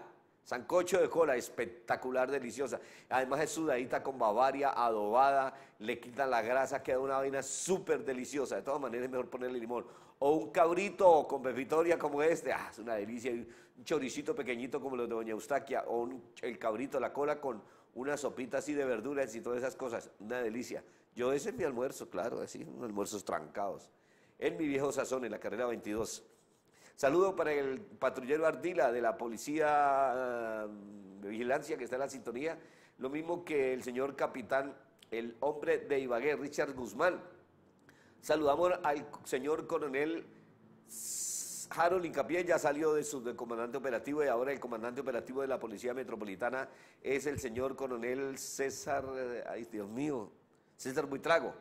Sancocho de cola, espectacular, deliciosa. Además es sudadita con bavaria, adobada, le quitan la grasa, queda una vaina súper deliciosa. De todas maneras es mejor ponerle limón. O un cabrito con pepitoria como este, ah, es una delicia. Un choricito pequeñito como los de Doña Eustaquia, o un- el cabrito, la cola con una sopita así de verduras y todas esas cosas. Una delicia. Yo ese es mi almuerzo, claro, así, unos almuerzos trancados. En mi viejo sazón, en la carrera 22. Saludo para el patrullero Ardila de la Policía de Vigilancia que está en la sintonía. Lo mismo que el señor capitán, el hombre de Ibagué, Richard Guzmán. Saludamos al señor coronel Harold Incapié ya salió de su comandante operativo y ahora el comandante operativo de la Policía Metropolitana es el señor coronel César, ay Dios mío, César Buitrago,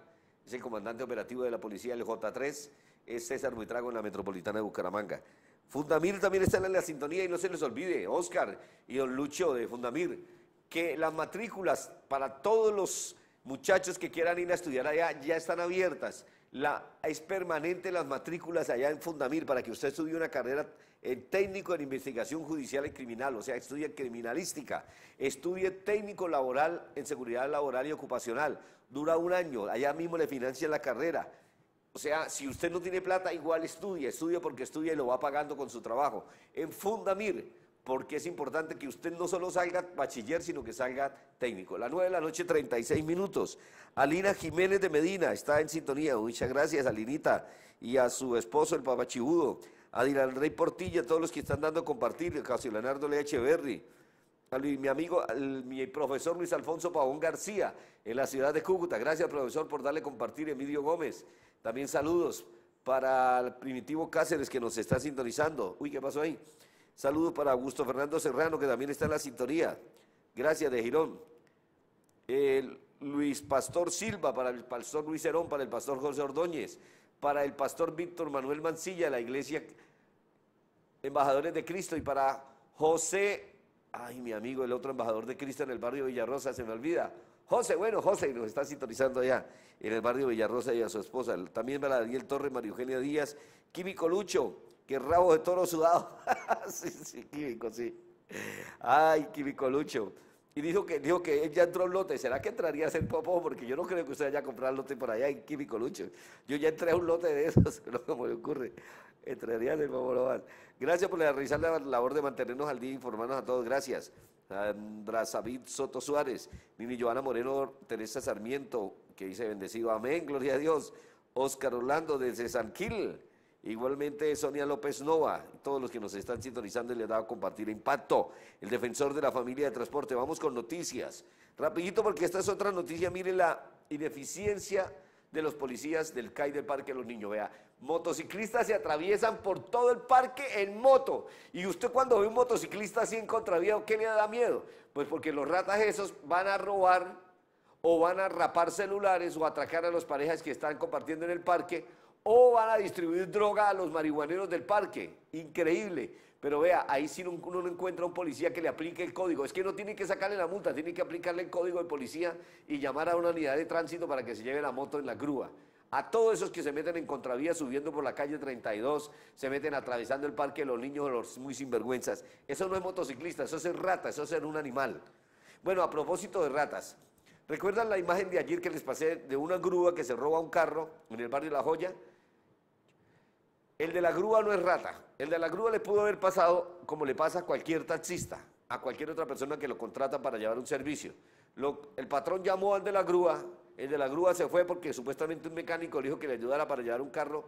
es el comandante operativo de la Policía del J3, es César Buitrago en la Metropolitana de Bucaramanga. Fundamir también está en la sintonía y no se les olvide, Oscar y don Lucho de Fundamir, que las matrículas para todos los muchachos que quieran ir a estudiar allá ya están abiertas. La, es permanente las matrículas allá en Fundamir para que usted estudie una carrera en técnico en investigación judicial y criminal, o sea, estudie criminalística, estudie técnico laboral en seguridad laboral y ocupacional. Dura un año, allá mismo le financian la carrera. O sea, si usted no tiene plata, igual estudia, estudia porque estudia y lo va pagando con su trabajo. En Fundamir, porque es importante que usted no solo salga bachiller, sino que salga técnico. La 9 de la noche, 36 minutos. Alina Jiménez de Medina está en sintonía. Muchas gracias, Alinita, y a su esposo, el papachibudo. A Dylan Rey Portilla, todos los que están dando a compartir, Casio Leonardo Lecheverri, a mi amigo, al- mi profesor Luis Alfonso Pavón García, en la ciudad de Cúcuta. Gracias, profesor, por darle a compartir, Emilio Gómez. También saludos para el Primitivo Cáceres, que nos está sintonizando. Uy, ¿qué pasó ahí? Saludos para Augusto Fernando Serrano, que también está en la sintonía. Gracias, de Girón. El Luis Pastor Silva, para el pastor Luis Herón, para el pastor José Ordóñez, para el pastor Víctor Manuel Mancilla, la iglesia Embajadores de Cristo, y para José, ay, mi amigo, el otro embajador de Cristo en el barrio Villarrosa, se me olvida. José, bueno, José, nos está sintonizando allá en el barrio Villarrosa y a su esposa. También para Daniel Torres, María Eugenia Díaz, Químico Lucho, que rabo de toro sudado. sí, sí, Químico, sí. Ay, Químico Lucho. Y dijo que, dijo que él ya entró en lote. ¿Será que entraría a ser popó? Porque yo no creo que usted vaya a comprar lote por allá en Químico Lucho. Yo ya entré a un lote de esos, no como me ocurre. Entraría en el Popoloban. Gracias por realizar la labor de mantenernos al día e informarnos a todos. Gracias. Sandra David Soto Suárez, Nini Joana Moreno, Teresa Sarmiento, que dice bendecido. Amén, gloria a Dios. Oscar Orlando desde San Gil. Igualmente Sonia López Nova, todos los que nos están sintonizando y les da a compartir impacto. El defensor de la familia de transporte. Vamos con noticias. Rapidito porque esta es otra noticia. Miren la ineficiencia de los policías del CAI del Parque de los Niños. Vea, motociclistas se atraviesan por todo el parque en moto. Y usted cuando ve un motociclista así en contravía, ¿qué le da miedo? Pues porque los ratas esos van a robar o van a rapar celulares o atracar a las parejas que están compartiendo en el parque o van a distribuir droga a los marihuaneros del parque. Increíble. Pero vea, ahí sí uno no encuentra un policía que le aplique el código. Es que no tiene que sacarle la multa, tiene que aplicarle el código de policía y llamar a una unidad de tránsito para que se lleve la moto en la grúa. A todos esos que se meten en contravía subiendo por la calle 32, se meten atravesando el parque de los niños, los muy sinvergüenzas. Eso no es motociclista, eso es rata, eso es un animal. Bueno, a propósito de ratas, ¿recuerdan la imagen de ayer que les pasé de una grúa que se roba un carro en el barrio La Joya? El de la grúa no es rata. El de la grúa le pudo haber pasado como le pasa a cualquier taxista, a cualquier otra persona que lo contrata para llevar un servicio. El patrón llamó al de la grúa, el de la grúa se fue porque supuestamente un mecánico le dijo que le ayudara para llevar un carro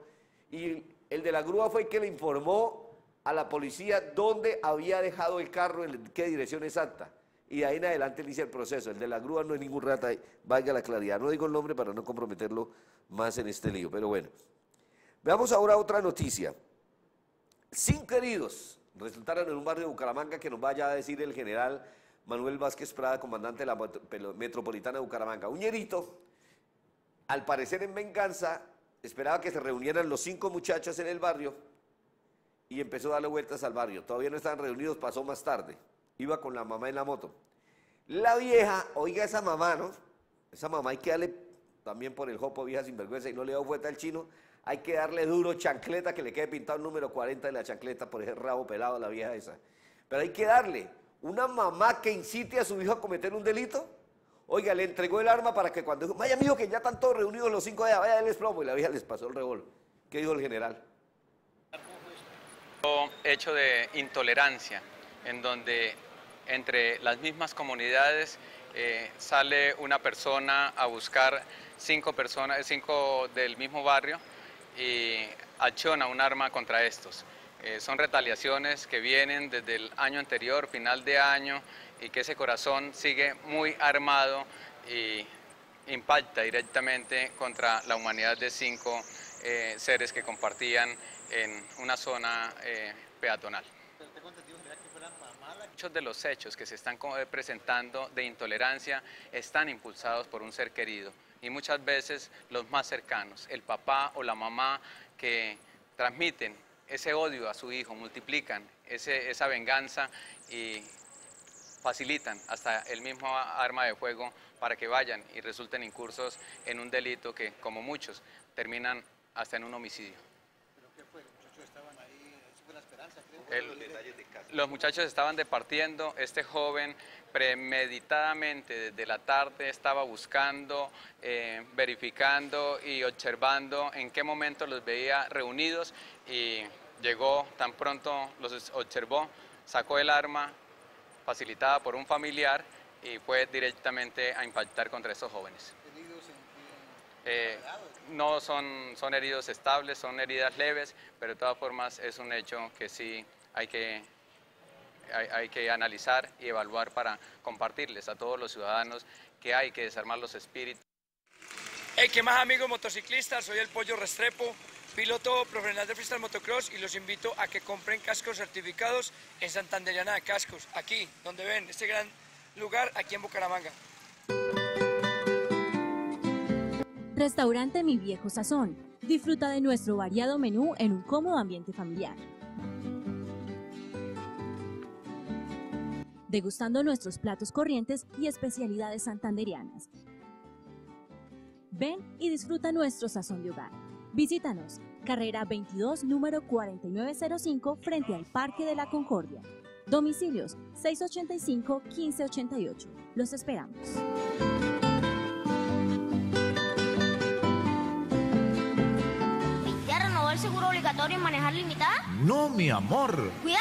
y el de la grúa fue el que le informó a la policía dónde había dejado el carro, en qué dirección exacta. Y de ahí en adelante inicia el proceso. El de la grúa no es ningún rata, valga la claridad. No digo el nombre para no comprometerlo más en este lío, pero bueno. Veamos ahora otra noticia. Cinco heridos resultaron en un barrio de Bucaramanga que nos vaya a decir el general Manuel Vázquez Prada, comandante de la Metropolitana de Bucaramanga. Un ñerito, al parecer en venganza, esperaba que se reunieran los cinco muchachos en el barrio y empezó a darle vueltas al barrio. Todavía no estaban reunidos, pasó más tarde. Iba con la mamá en la moto. La vieja, oiga esa mamá, ¿no? Esa mamá hay que darle también por el jopo vieja sinvergüenza y no le da vuelta al chino. Hay que darle duro chancleta que le quede pintado el número 40 de la chancleta por ese rabo pelado la vieja esa. Pero hay que darle una mamá que incite a su hijo a cometer un delito. Oiga, le entregó el arma para que cuando dijo, vaya amigo que ya están todos reunidos los cinco allá, vaya, les plomo. Y la vieja les pasó el revólver. ¿Qué dijo el general? hecho de intolerancia, en donde entre las mismas comunidades eh, sale una persona a buscar cinco personas, cinco del mismo barrio y acciona un arma contra estos. Eh, son retaliaciones que vienen desde el año anterior, final de año, y que ese corazón sigue muy armado y impacta directamente contra la humanidad de cinco eh, seres que compartían en una zona eh, peatonal. Muchos de los hechos que se están presentando de intolerancia están impulsados por un ser querido y muchas veces los más cercanos, el papá o la mamá que transmiten ese odio a su hijo, multiplican ese- esa venganza y facilitan hasta el mismo arma de fuego para que vayan y resulten incursos en un delito que, como muchos, terminan hasta en un homicidio. El- los muchachos estaban departiendo, este joven premeditadamente desde la tarde estaba buscando, eh, verificando y observando en qué momento los veía reunidos y llegó, tan pronto los observó, sacó el arma facilitada por un familiar y fue directamente a impactar contra estos jóvenes. Eh, no son, son heridos estables, son heridas leves, pero de todas formas es un hecho que sí hay que, hay, hay que analizar y evaluar para compartirles a todos los ciudadanos que hay que desarmar los espíritus. Hey, ¿qué más amigos motociclistas? Soy el Pollo Restrepo, piloto profesional de freestyle motocross y los invito a que compren cascos certificados en Santanderiana de Cascos, aquí donde ven este gran lugar, aquí en Bucaramanga. Restaurante Mi Viejo Sazón. Disfruta de nuestro variado menú en un cómodo ambiente familiar. Degustando nuestros platos corrientes y especialidades santanderianas. Ven y disfruta nuestro sazón de hogar. Visítanos, carrera 22, número 4905, frente al Parque de la Concordia. Domicilios 685-1588. Los esperamos. ¿Ya renovó el seguro obligatorio en manejar limitada? No, mi amor. ¡Cuidado,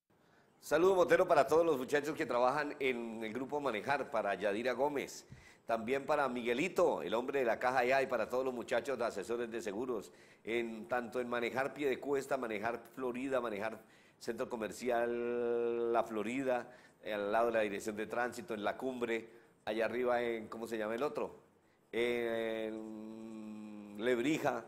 Saludo Motero para todos los muchachos que trabajan en el grupo Manejar, para Yadira Gómez, también para Miguelito, el hombre de la caja ya, y para todos los muchachos de asesores de seguros, en, tanto en Manejar Pie de Cuesta, Manejar Florida, Manejar Centro Comercial La Florida, al lado de la Dirección de Tránsito, en La Cumbre, allá arriba en, ¿cómo se llama el otro? En Lebrija,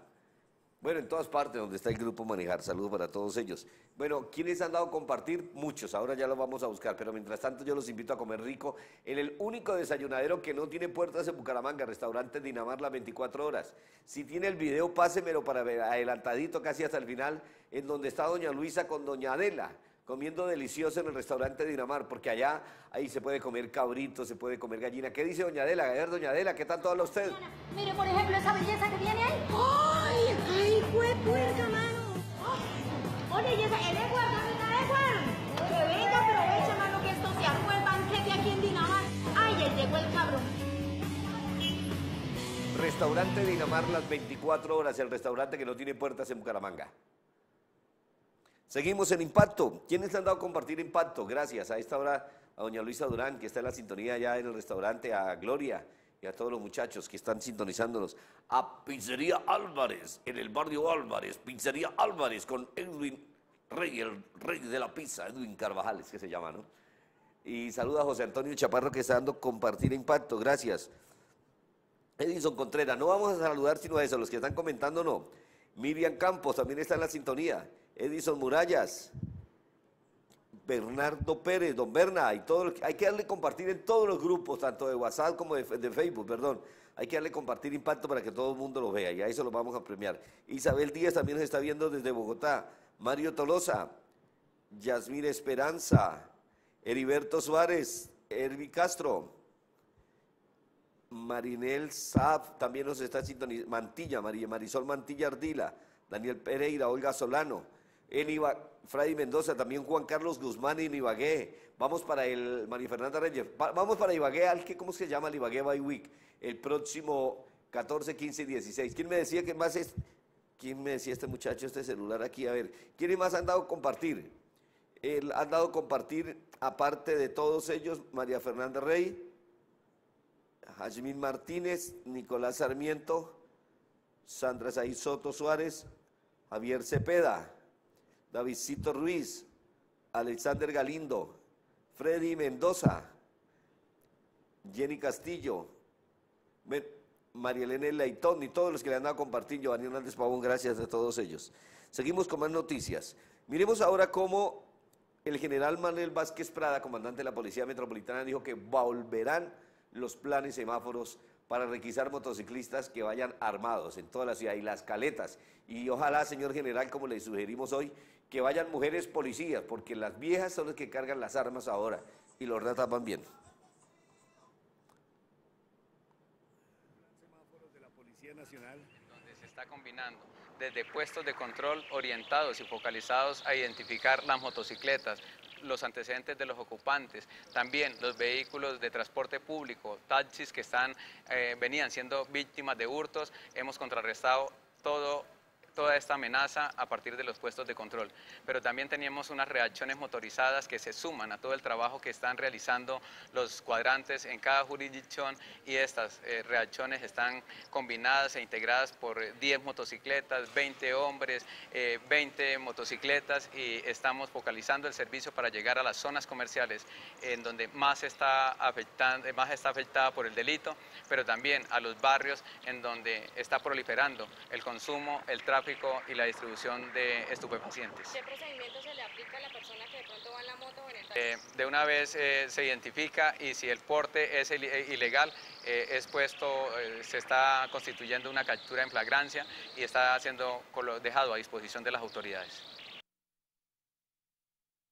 bueno, en todas partes donde está el grupo Manejar, saludos para todos ellos. Bueno, ¿quiénes han dado a compartir? Muchos, ahora ya los vamos a buscar, pero mientras tanto yo los invito a comer rico en el único desayunadero que no tiene puertas en Bucaramanga, restaurante Dinamar las 24 horas. Si tiene el video, pásemelo para ver adelantadito casi hasta el final, en donde está doña Luisa con doña Adela comiendo delicioso en el restaurante Dinamar, porque allá ahí se puede comer cabrito, se puede comer gallina. ¿Qué dice doña Adela? A ver, doña Adela, ¿qué tanto habla usted? Mire, por ejemplo, esa belleza que viene ahí. ¡Ay! ¡Ay, fue puerca, mano! Oye, y esa, él es guardamita de Juan. Que venga, aprovecha, mano, que esto se armó el banquete aquí en Dinamar. ¡Ay, ya llegó el cabrón! Restaurante Dinamar las 24 horas, el restaurante que no tiene puertas en Bucaramanga. Seguimos en Impacto. ¿Quiénes han dado a compartir Impacto? Gracias a esta hora a doña Luisa Durán, que está en la sintonía ya en el restaurante, a Gloria y a todos los muchachos que están sintonizándonos. A Pizzería Álvarez, en el barrio Álvarez. Pizzería Álvarez con Edwin Rey, el rey de la pizza, Edwin Carvajales, que se llama, ¿no? Y saluda a José Antonio Chaparro, que está dando compartir Impacto. Gracias. Edison Contreras, no vamos a saludar sino a eso, los que están comentando no. Miriam Campos también está en la sintonía. Edison Murallas, Bernardo Pérez, Don Berna, y hay que darle compartir en todos los grupos, tanto de WhatsApp como de, Facebook, perdón. Hay que darle compartir impacto para que todo el mundo lo vea y a eso lo vamos a premiar. Isabel Díaz también nos está viendo desde Bogotá. Mario Tolosa, Yasmín Esperanza, Heriberto Suárez, Ervi Castro, Marinel Saab también nos está sintonizando, Mantilla, María Marisol Mantilla Ardila, Daniel Pereira, Olga Solano, en Iba, Freddy Mendoza, también Juan Carlos Guzmán en Ibagué. Vamos para el María Fernanda Reyes. Va- vamos para Ibagué, al que, ¿cómo se llama el Ibagué by Week? El próximo 14, 15 y 16. ¿Quién me decía que más es? ¿Quién me decía este muchacho, este celular aquí? A ver, ¿quiénes más han dado compartir? El, han dado compartir, aparte de todos ellos, María Fernanda Rey, Jazmín Martínez, Nicolás Sarmiento, Sandra Saí Soto Suárez, Javier Cepeda, Davidcito Ruiz, Alexander Galindo, Freddy Mendoza, Jenny Castillo, María Elena Leitón y todos los que le han dado a compartir, Giovanni Hernández Pavón, gracias a todos ellos. Seguimos con más noticias. Miremos ahora cómo el general Manuel Vázquez Prada, comandante de la Policía Metropolitana, dijo que volverán los planes semáforos para requisar motociclistas que vayan armados en toda la ciudad y las caletas. Y ojalá, señor general, como le sugerimos hoy, que vayan mujeres policías, porque las viejas son las que cargan las armas ahora y los ratas van bien. Donde se está combinando desde puestos de control orientados y focalizados a identificar las motocicletas, los antecedentes de los ocupantes, también los vehículos de transporte público, taxis que están, eh, venían siendo víctimas de hurtos, hemos contrarrestado todo toda esta amenaza a partir de los puestos de control. Pero también teníamos unas reacciones motorizadas que se suman a todo el trabajo que están realizando los cuadrantes en cada jurisdicción y estas eh, reacciones están combinadas e integradas por eh, 10 motocicletas, 20 hombres, eh, 20 motocicletas y estamos focalizando el servicio para llegar a las zonas comerciales en donde más está, afectando, más está afectada por el delito, pero también a los barrios en donde está proliferando el consumo, el tráfico y la distribución de estupefacientes. ¿Qué procedimiento se le aplica a la persona que de pronto va en la moto o en el taxi? Eh, de una vez eh, se identifica y si el porte es il- eh, ilegal, eh, es puesto, eh, se está constituyendo una captura en flagrancia y está siendo dejado a disposición de las autoridades.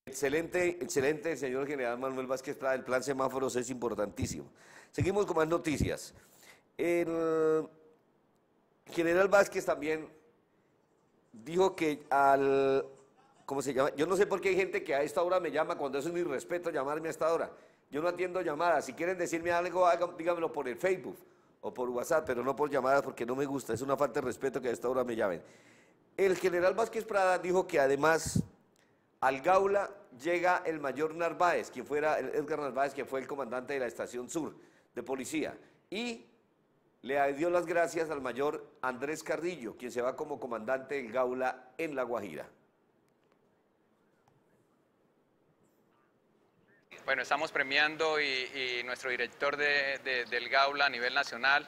Excelente, excelente, señor general Manuel Vázquez Prada. El plan semáforos es importantísimo. Seguimos con más noticias. El general Vázquez también dijo que al. ¿Cómo se llama? Yo no sé por qué hay gente que a esta hora me llama cuando es un irrespeto llamarme a esta hora. Yo no atiendo llamadas. Si quieren decirme algo, díganmelo por el Facebook o por WhatsApp, pero no por llamadas porque no me gusta. Es una falta de respeto que a esta hora me llamen. El general Vázquez Prada dijo que además al Gaula llega el mayor Narváez, quien fuera Edgar Narváez, que fue el comandante de la estación sur de policía. Y le dio las gracias al mayor Andrés Carrillo, quien se va como comandante del Gaula en La Guajira. Bueno, estamos premiando y, nuestro director de- de- del Gaula a nivel nacional,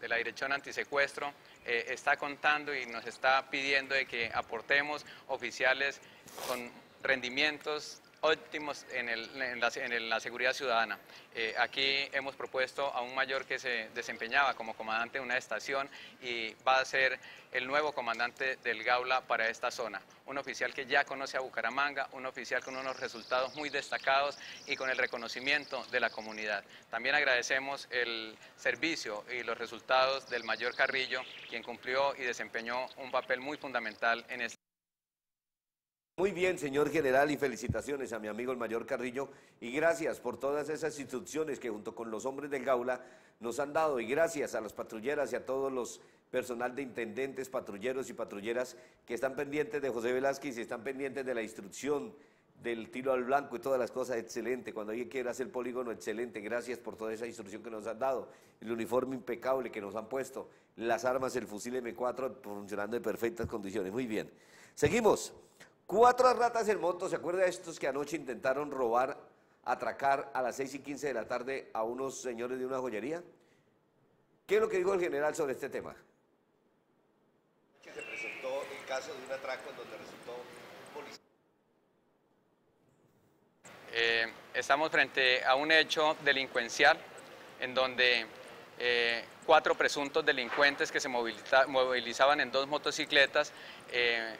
de la Dirección Antisecuestro, eh, está contando y nos está pidiendo de que aportemos oficiales con rendimientos óptimos en, el- en la, en la seguridad ciudadana. Eh, aquí hemos propuesto a un mayor que se desempeñaba como comandante de una estación y va a ser el nuevo comandante del Gaula para esta zona. Un oficial que ya conoce a Bucaramanga, un oficial con unos resultados muy destacados y con el reconocimiento de la comunidad. También agradecemos el servicio y los resultados del mayor Carrillo, quien cumplió y desempeñó un papel muy fundamental en este Muy bien, señor general, y felicitaciones a mi amigo el mayor Carrillo. Y gracias por todas esas instrucciones que junto con los hombres del Gaula nos han dado. Y gracias a las patrulleras y a todos los personal de intendentes, patrulleros y patrulleras que están pendientes de José Velázquez y están pendientes de la instrucción del tiro al blanco y todas las cosas. Excelente. Cuando alguien quiera hacer polígono, excelente. Gracias por toda esa instrucción que nos han dado. El uniforme impecable que nos han puesto. Las armas, el fusil M4 funcionando en perfectas condiciones. Muy bien. Seguimos. Cuatro ratas en moto, ¿se acuerda de estos que anoche intentaron robar, atracar a las 6 y 15 de la tarde a unos señores de una joyería? ¿Qué es lo que dijo el general sobre este tema? Se presentó el caso de un atraco en donde resultó policía. Eh, estamos frente a un hecho delincuencial en donde eh, cuatro presuntos delincuentes que se moviliza- movilizaban en dos motocicletas eh,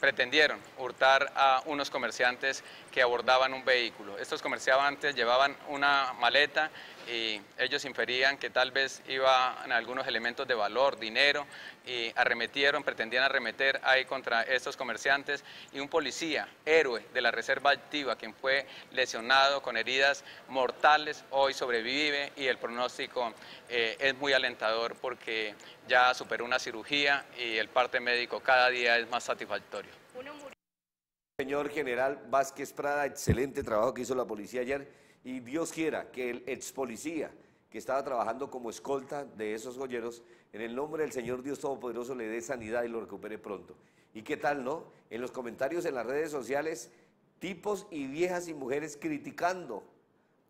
pretendieron hurtar a unos comerciantes que abordaban un vehículo. Estos comerciantes llevaban una maleta y ellos inferían que tal vez iban algunos elementos de valor, dinero, y arremetieron, pretendían arremeter ahí contra estos comerciantes y un policía, héroe de la Reserva Activa, quien fue lesionado con heridas mortales, hoy sobrevive y el pronóstico eh, es muy alentador porque ya superó una cirugía y el parte médico cada día es más satisfactorio. Señor General Vázquez Prada, excelente trabajo que hizo la policía ayer y Dios quiera que el ex policía que estaba trabajando como escolta de esos joyeros, en el nombre del Señor Dios Todopoderoso le dé sanidad y lo recupere pronto. ¿Y qué tal, no? En los comentarios en las redes sociales, tipos y viejas y mujeres criticando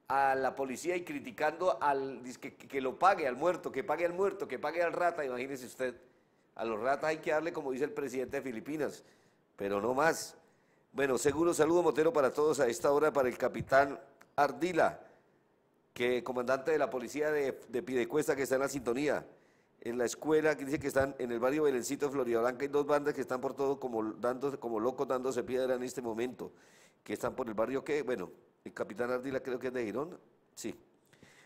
a la policía y criticando al que, lo pague al muerto, que pague al muerto, que pague al rata, imagínese usted. A los ratas hay que darle, como dice el presidente de Filipinas, pero no más. Bueno, seguro saludo Motero para todos a esta hora para el capitán Ardila, que comandante de la policía de, de Pidecuesta que está en la sintonía. En la escuela que dice que están en el barrio Belencito de Florida Blanca hay dos bandas que están por todo como, dando, como locos dándose piedra en este momento, que están por el barrio que, bueno, el capitán Ardila creo que es de Girón, sí.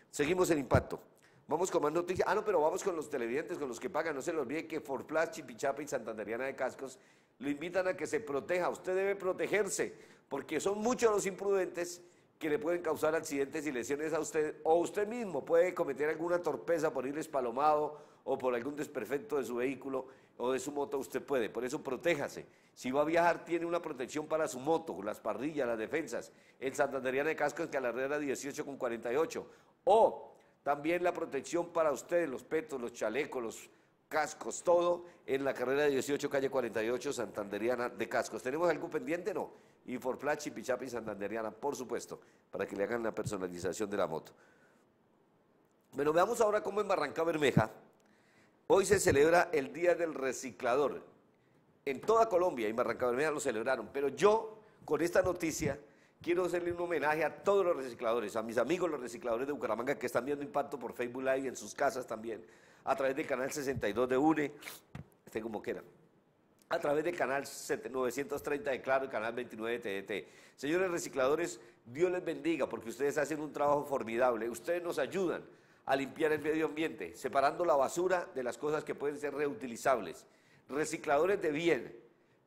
Seguimos en impacto. Vamos con más noticias. Ah, no, pero vamos con los televidentes, con los que pagan. No se les olvide que Forplas, Chipichapa y Santanderiana de Cascos lo invitan a que se proteja. Usted debe protegerse, porque son muchos los imprudentes que le pueden causar accidentes y lesiones a usted, o usted mismo puede cometer alguna torpeza por ir espalomado o por algún desperfecto de su vehículo o de su moto, usted puede. Por eso protéjase. Si va a viajar, tiene una protección para su moto, las parrillas, las defensas. El Santanderiana de Cascos, que a la Herrera 18 con 48. O también la protección para ustedes, los petos, los chalecos, los cascos, todo en la carrera 18, calle 48, Santanderiana de Cascos. ¿Tenemos algo pendiente? No. Y for Chipichapi Santanderiana, por supuesto, para que le hagan la personalización de la moto. Bueno, veamos ahora cómo en Barranca Bermeja, hoy se celebra el Día del Reciclador. En toda Colombia, en Barranca Bermeja lo celebraron, pero yo, con esta noticia, quiero hacerle un homenaje a todos los recicladores, a mis amigos los recicladores de Bucaramanga que están viendo Impacto por Facebook Live en sus casas también, a través del canal 62 de UNE, este como quiera, a través del canal 930 de Claro y canal 29 de TDT. Señores recicladores, Dios les bendiga porque ustedes hacen un trabajo formidable, ustedes nos ayudan a limpiar el medio ambiente, separando la basura de las cosas que pueden ser reutilizables. Recicladores de bien,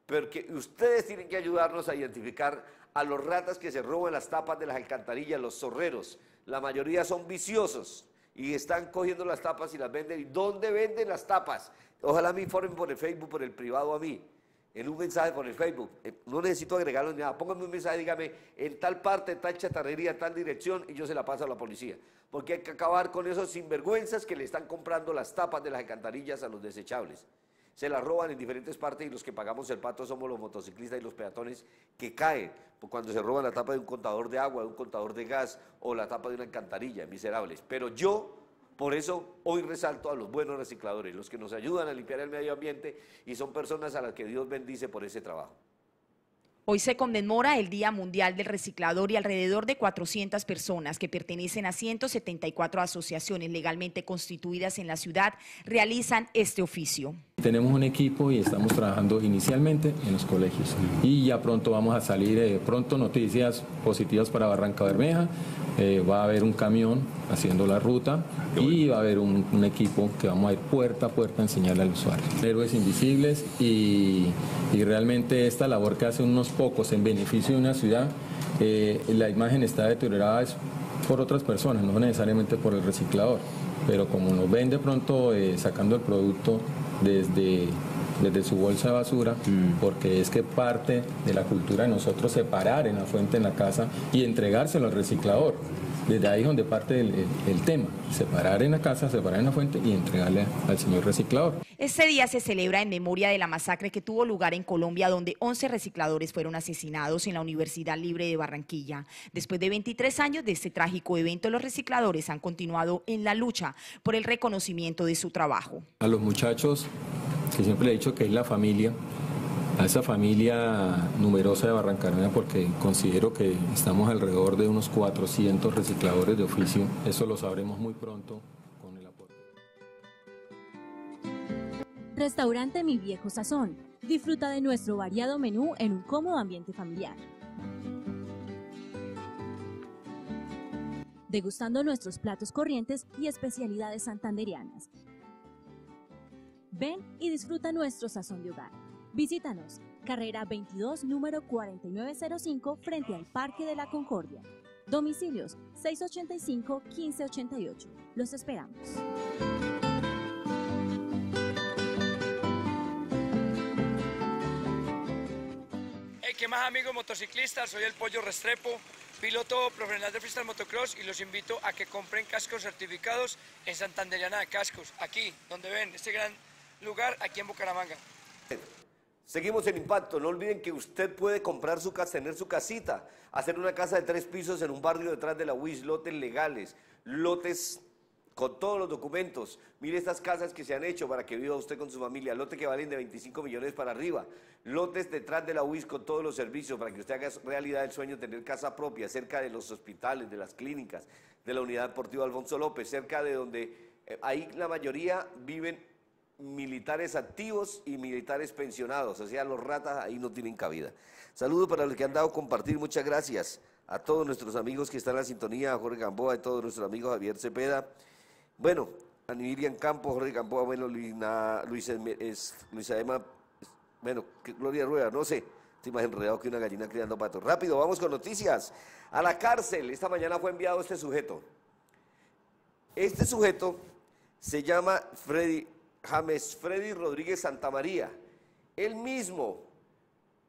porque ustedes tienen que ayudarnos a identificar a los ratas que se roban las tapas de las alcantarillas, los zorreros. La mayoría son viciosos y están cogiendo las tapas y las venden. ¿Y dónde venden las tapas? Ojalá me informen por el Facebook, por el privado a mí, en un mensaje por el Facebook. Eh, no necesito agregarlo ni nada. Pónganme un mensaje, dígame, en tal parte, tal chatarrería, tal dirección, y yo se la paso a la policía. Porque hay que acabar con esos sinvergüenzas que le están comprando las tapas de las alcantarillas a los desechables se la roban en diferentes partes y los que pagamos el pato somos los motociclistas y los peatones que caen cuando se roban la tapa de un contador de agua, de un contador de gas o la tapa de una alcantarilla, miserables. Pero yo, por eso, hoy resalto a los buenos recicladores, los que nos ayudan a limpiar el medio ambiente y son personas a las que Dios bendice por ese trabajo. Hoy se conmemora el Día Mundial del Reciclador y alrededor de 400 personas que pertenecen a 174 asociaciones legalmente constituidas en la ciudad realizan este oficio. Tenemos un equipo y estamos trabajando inicialmente en los colegios. Y ya pronto vamos a salir, eh, pronto noticias positivas para Barranca Bermeja, eh, va a haber un camión haciendo la ruta y va a haber un, equipo que vamos a ir puerta a puerta a enseñarle al usuario. Héroes invisibles y, realmente esta labor que hacen unos pocos en beneficio de una ciudad, eh, la imagen está deteriorada por otras personas, no necesariamente por el reciclador, pero como nos ven de pronto sacando el producto desde, desde su bolsa de basura, mm. porque es que parte de la cultura de nosotros separar en la fuente en la casa y entregárselo al reciclador. Desde ahí es donde parte el, tema, separar en la casa, separar en la fuente y entregarle al señor reciclador. Este día se celebra en memoria de la masacre que tuvo lugar en Colombia, donde 11 recicladores fueron asesinados en la Universidad Libre de Barranquilla. Después de 23 años de este trágico evento, los recicladores han continuado en la lucha por el reconocimiento de su trabajo. A los muchachos, que siempre le he dicho que es la familia, a esa familia numerosa de Barrancarmena porque considero que estamos alrededor de unos 400 recicladores de oficio. Eso lo sabremos muy pronto con el aporte. Restaurante Mi Viejo Sazón. Disfruta de nuestro variado menú en un cómodo ambiente familiar. degustando nuestros platos corrientes y especialidades santanderianas. Ven y disfruta nuestro sazón de hogar. Visítanos, carrera 22, número 4905, frente al Parque de la Concordia. Domicilios 685-1588. Los esperamos. Hey, ¿qué más amigos motociclistas? Soy el Pollo Restrepo, piloto profesional de freestyle motocross y los invito a que compren cascos certificados en Santanderiana de Cascos, aquí donde ven este gran lugar, aquí en Bucaramanga. Seguimos en impacto. No olviden que usted puede comprar su casa, tener su casita, hacer una casa de tres pisos en un barrio detrás de la UIS, lotes legales, lotes con todos los documentos. Mire estas casas que se han hecho para que viva usted con su familia, lotes que valen de 25 millones para arriba, lotes detrás de la UIS con todos los servicios para que usted haga realidad el sueño de tener casa propia, cerca de los hospitales, de las clínicas, de la Unidad Deportiva Alfonso López, cerca de donde eh, ahí la mayoría viven militares activos y militares pensionados, o sea, los ratas ahí no tienen cabida. Saludos para los que han dado compartir, muchas gracias a todos nuestros amigos que están en la sintonía, a Jorge Gamboa, a todos nuestros amigos Javier Cepeda. Bueno, a Miriam Campos, Jorge Gamboa, bueno, Luisa, Luisa Emma, bueno, Gloria Rueda, no sé, estoy más enredado que una gallina criando patos. Rápido, vamos con noticias. A la cárcel, esta mañana fue enviado este sujeto. Este sujeto se llama Freddy James Freddy Rodríguez Santamaría. Él mismo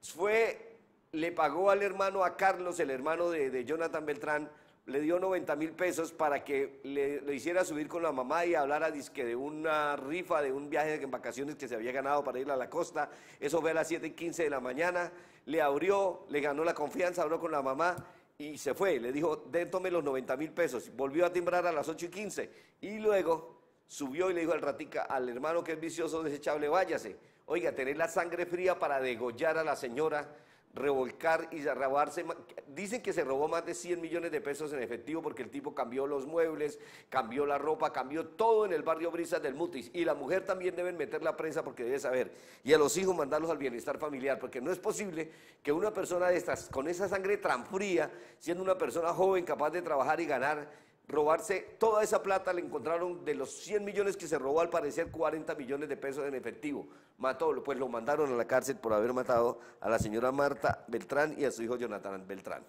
fue, le pagó al hermano, a Carlos, el hermano de, Jonathan Beltrán, le dio 90 mil pesos para que le, hiciera subir con la mamá y hablara de una rifa, de un viaje en vacaciones que se había ganado para ir a la costa. Eso fue a las 7 y 15 de la mañana. Le abrió, le ganó la confianza, habló con la mamá y se fue. Le dijo, tome los 90 mil pesos. Volvió a timbrar a las 8 y 15. Y luego subió y le dijo al ratica, al hermano que es vicioso, desechable, váyase. Oiga, tener la sangre fría para degollar a la señora, revolcar y robarse. Dicen que se robó más de 100 millones de pesos en efectivo porque el tipo cambió los muebles, cambió la ropa, cambió todo en el barrio Brisas del Mutis. Y la mujer también deben meter la prensa porque debe saber. Y a los hijos mandarlos al bienestar familiar, porque no es posible que una persona de estas, con esa sangre tan fría, siendo una persona joven, capaz de trabajar y ganar, robarse toda esa plata, le encontraron de los 100 millones que se robó, al parecer 40 millones de pesos en efectivo. Mató, pues lo mandaron a la cárcel por haber matado a la señora Marta Beltrán y a su hijo Jonathan Beltrán.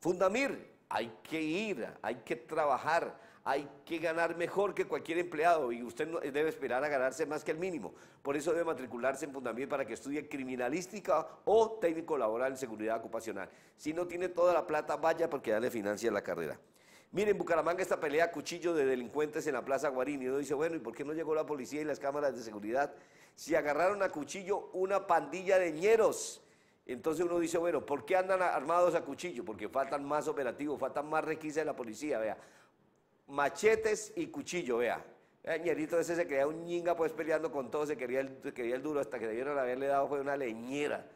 Fundamir, hay que ir, hay que trabajar, hay que ganar mejor que cualquier empleado y usted debe esperar a ganarse más que el mínimo. Por eso debe matricularse en Fundamir para que estudie criminalística o técnico laboral en seguridad ocupacional. Si no tiene toda la plata, vaya porque ya le financia la carrera. Miren, Bucaramanga esta pelea a cuchillo de delincuentes en la Plaza Guarín. Y uno dice, bueno, ¿y por qué no llegó la policía y las cámaras de seguridad? Si agarraron a cuchillo una pandilla de ñeros. Entonces uno dice, bueno, ¿por qué andan armados a cuchillo? Porque faltan más operativos, faltan más requisas de la policía, vea. Machetes y cuchillo, vea. El ñerito ese se creía un ñinga pues peleando con todo, se quería el, quería el duro hasta que debieron haberle dado fue una leñera.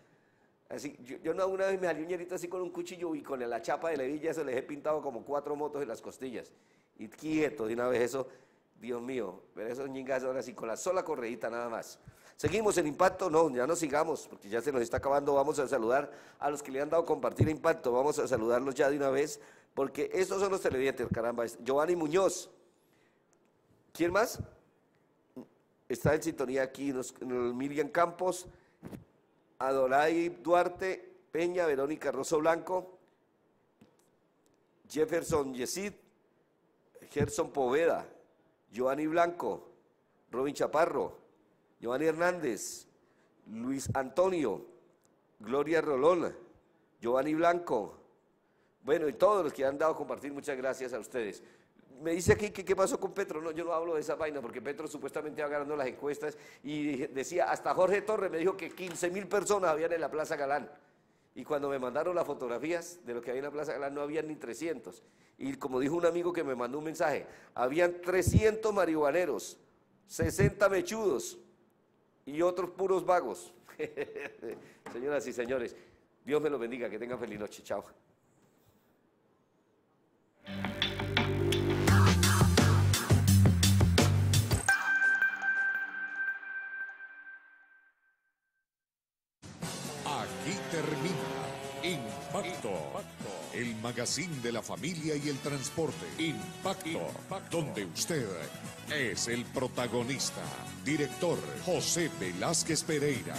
Así, yo, yo una vez me salió un ñerito así con un cuchillo y con la chapa de levilla, eso les he pintado como cuatro motos en las costillas. Y quieto de una vez eso, Dios mío, pero esos ñingas ahora sí, con la sola correíta nada más. Seguimos en Impacto, no, ya no sigamos, porque ya se nos está acabando. Vamos a saludar a los que le han dado compartir Impacto, vamos a saludarlos ya de una vez, porque estos son los televidentes, caramba. Giovanni Muñoz. ¿Quién más? Está en sintonía aquí, Miriam Campos. Adoray Duarte, Peña, Verónica Rosso Blanco, Jefferson Yesid, Gerson Poveda, Giovanni Blanco, Robin Chaparro, Giovanni Hernández, Luis Antonio, Gloria Rolón, Giovanni Blanco, bueno, y todos los que han dado a compartir, muchas gracias a ustedes me dice aquí que qué pasó con Petro. No, yo no hablo de esa vaina porque Petro supuestamente va ganando las encuestas y decía, hasta Jorge Torres me dijo que 15 mil personas habían en la Plaza Galán. Y cuando me mandaron las fotografías de lo que había en la Plaza Galán no habían ni 300. Y como dijo un amigo que me mandó un mensaje, habían 300 marihuaneros, 60 mechudos y otros puros vagos. Señoras y señores, Dios me los bendiga, que tengan feliz noche. Chao. Magazine de la familia y el transporte. Impacto. Donde usted es el protagonista. Director José Velázquez Pereira.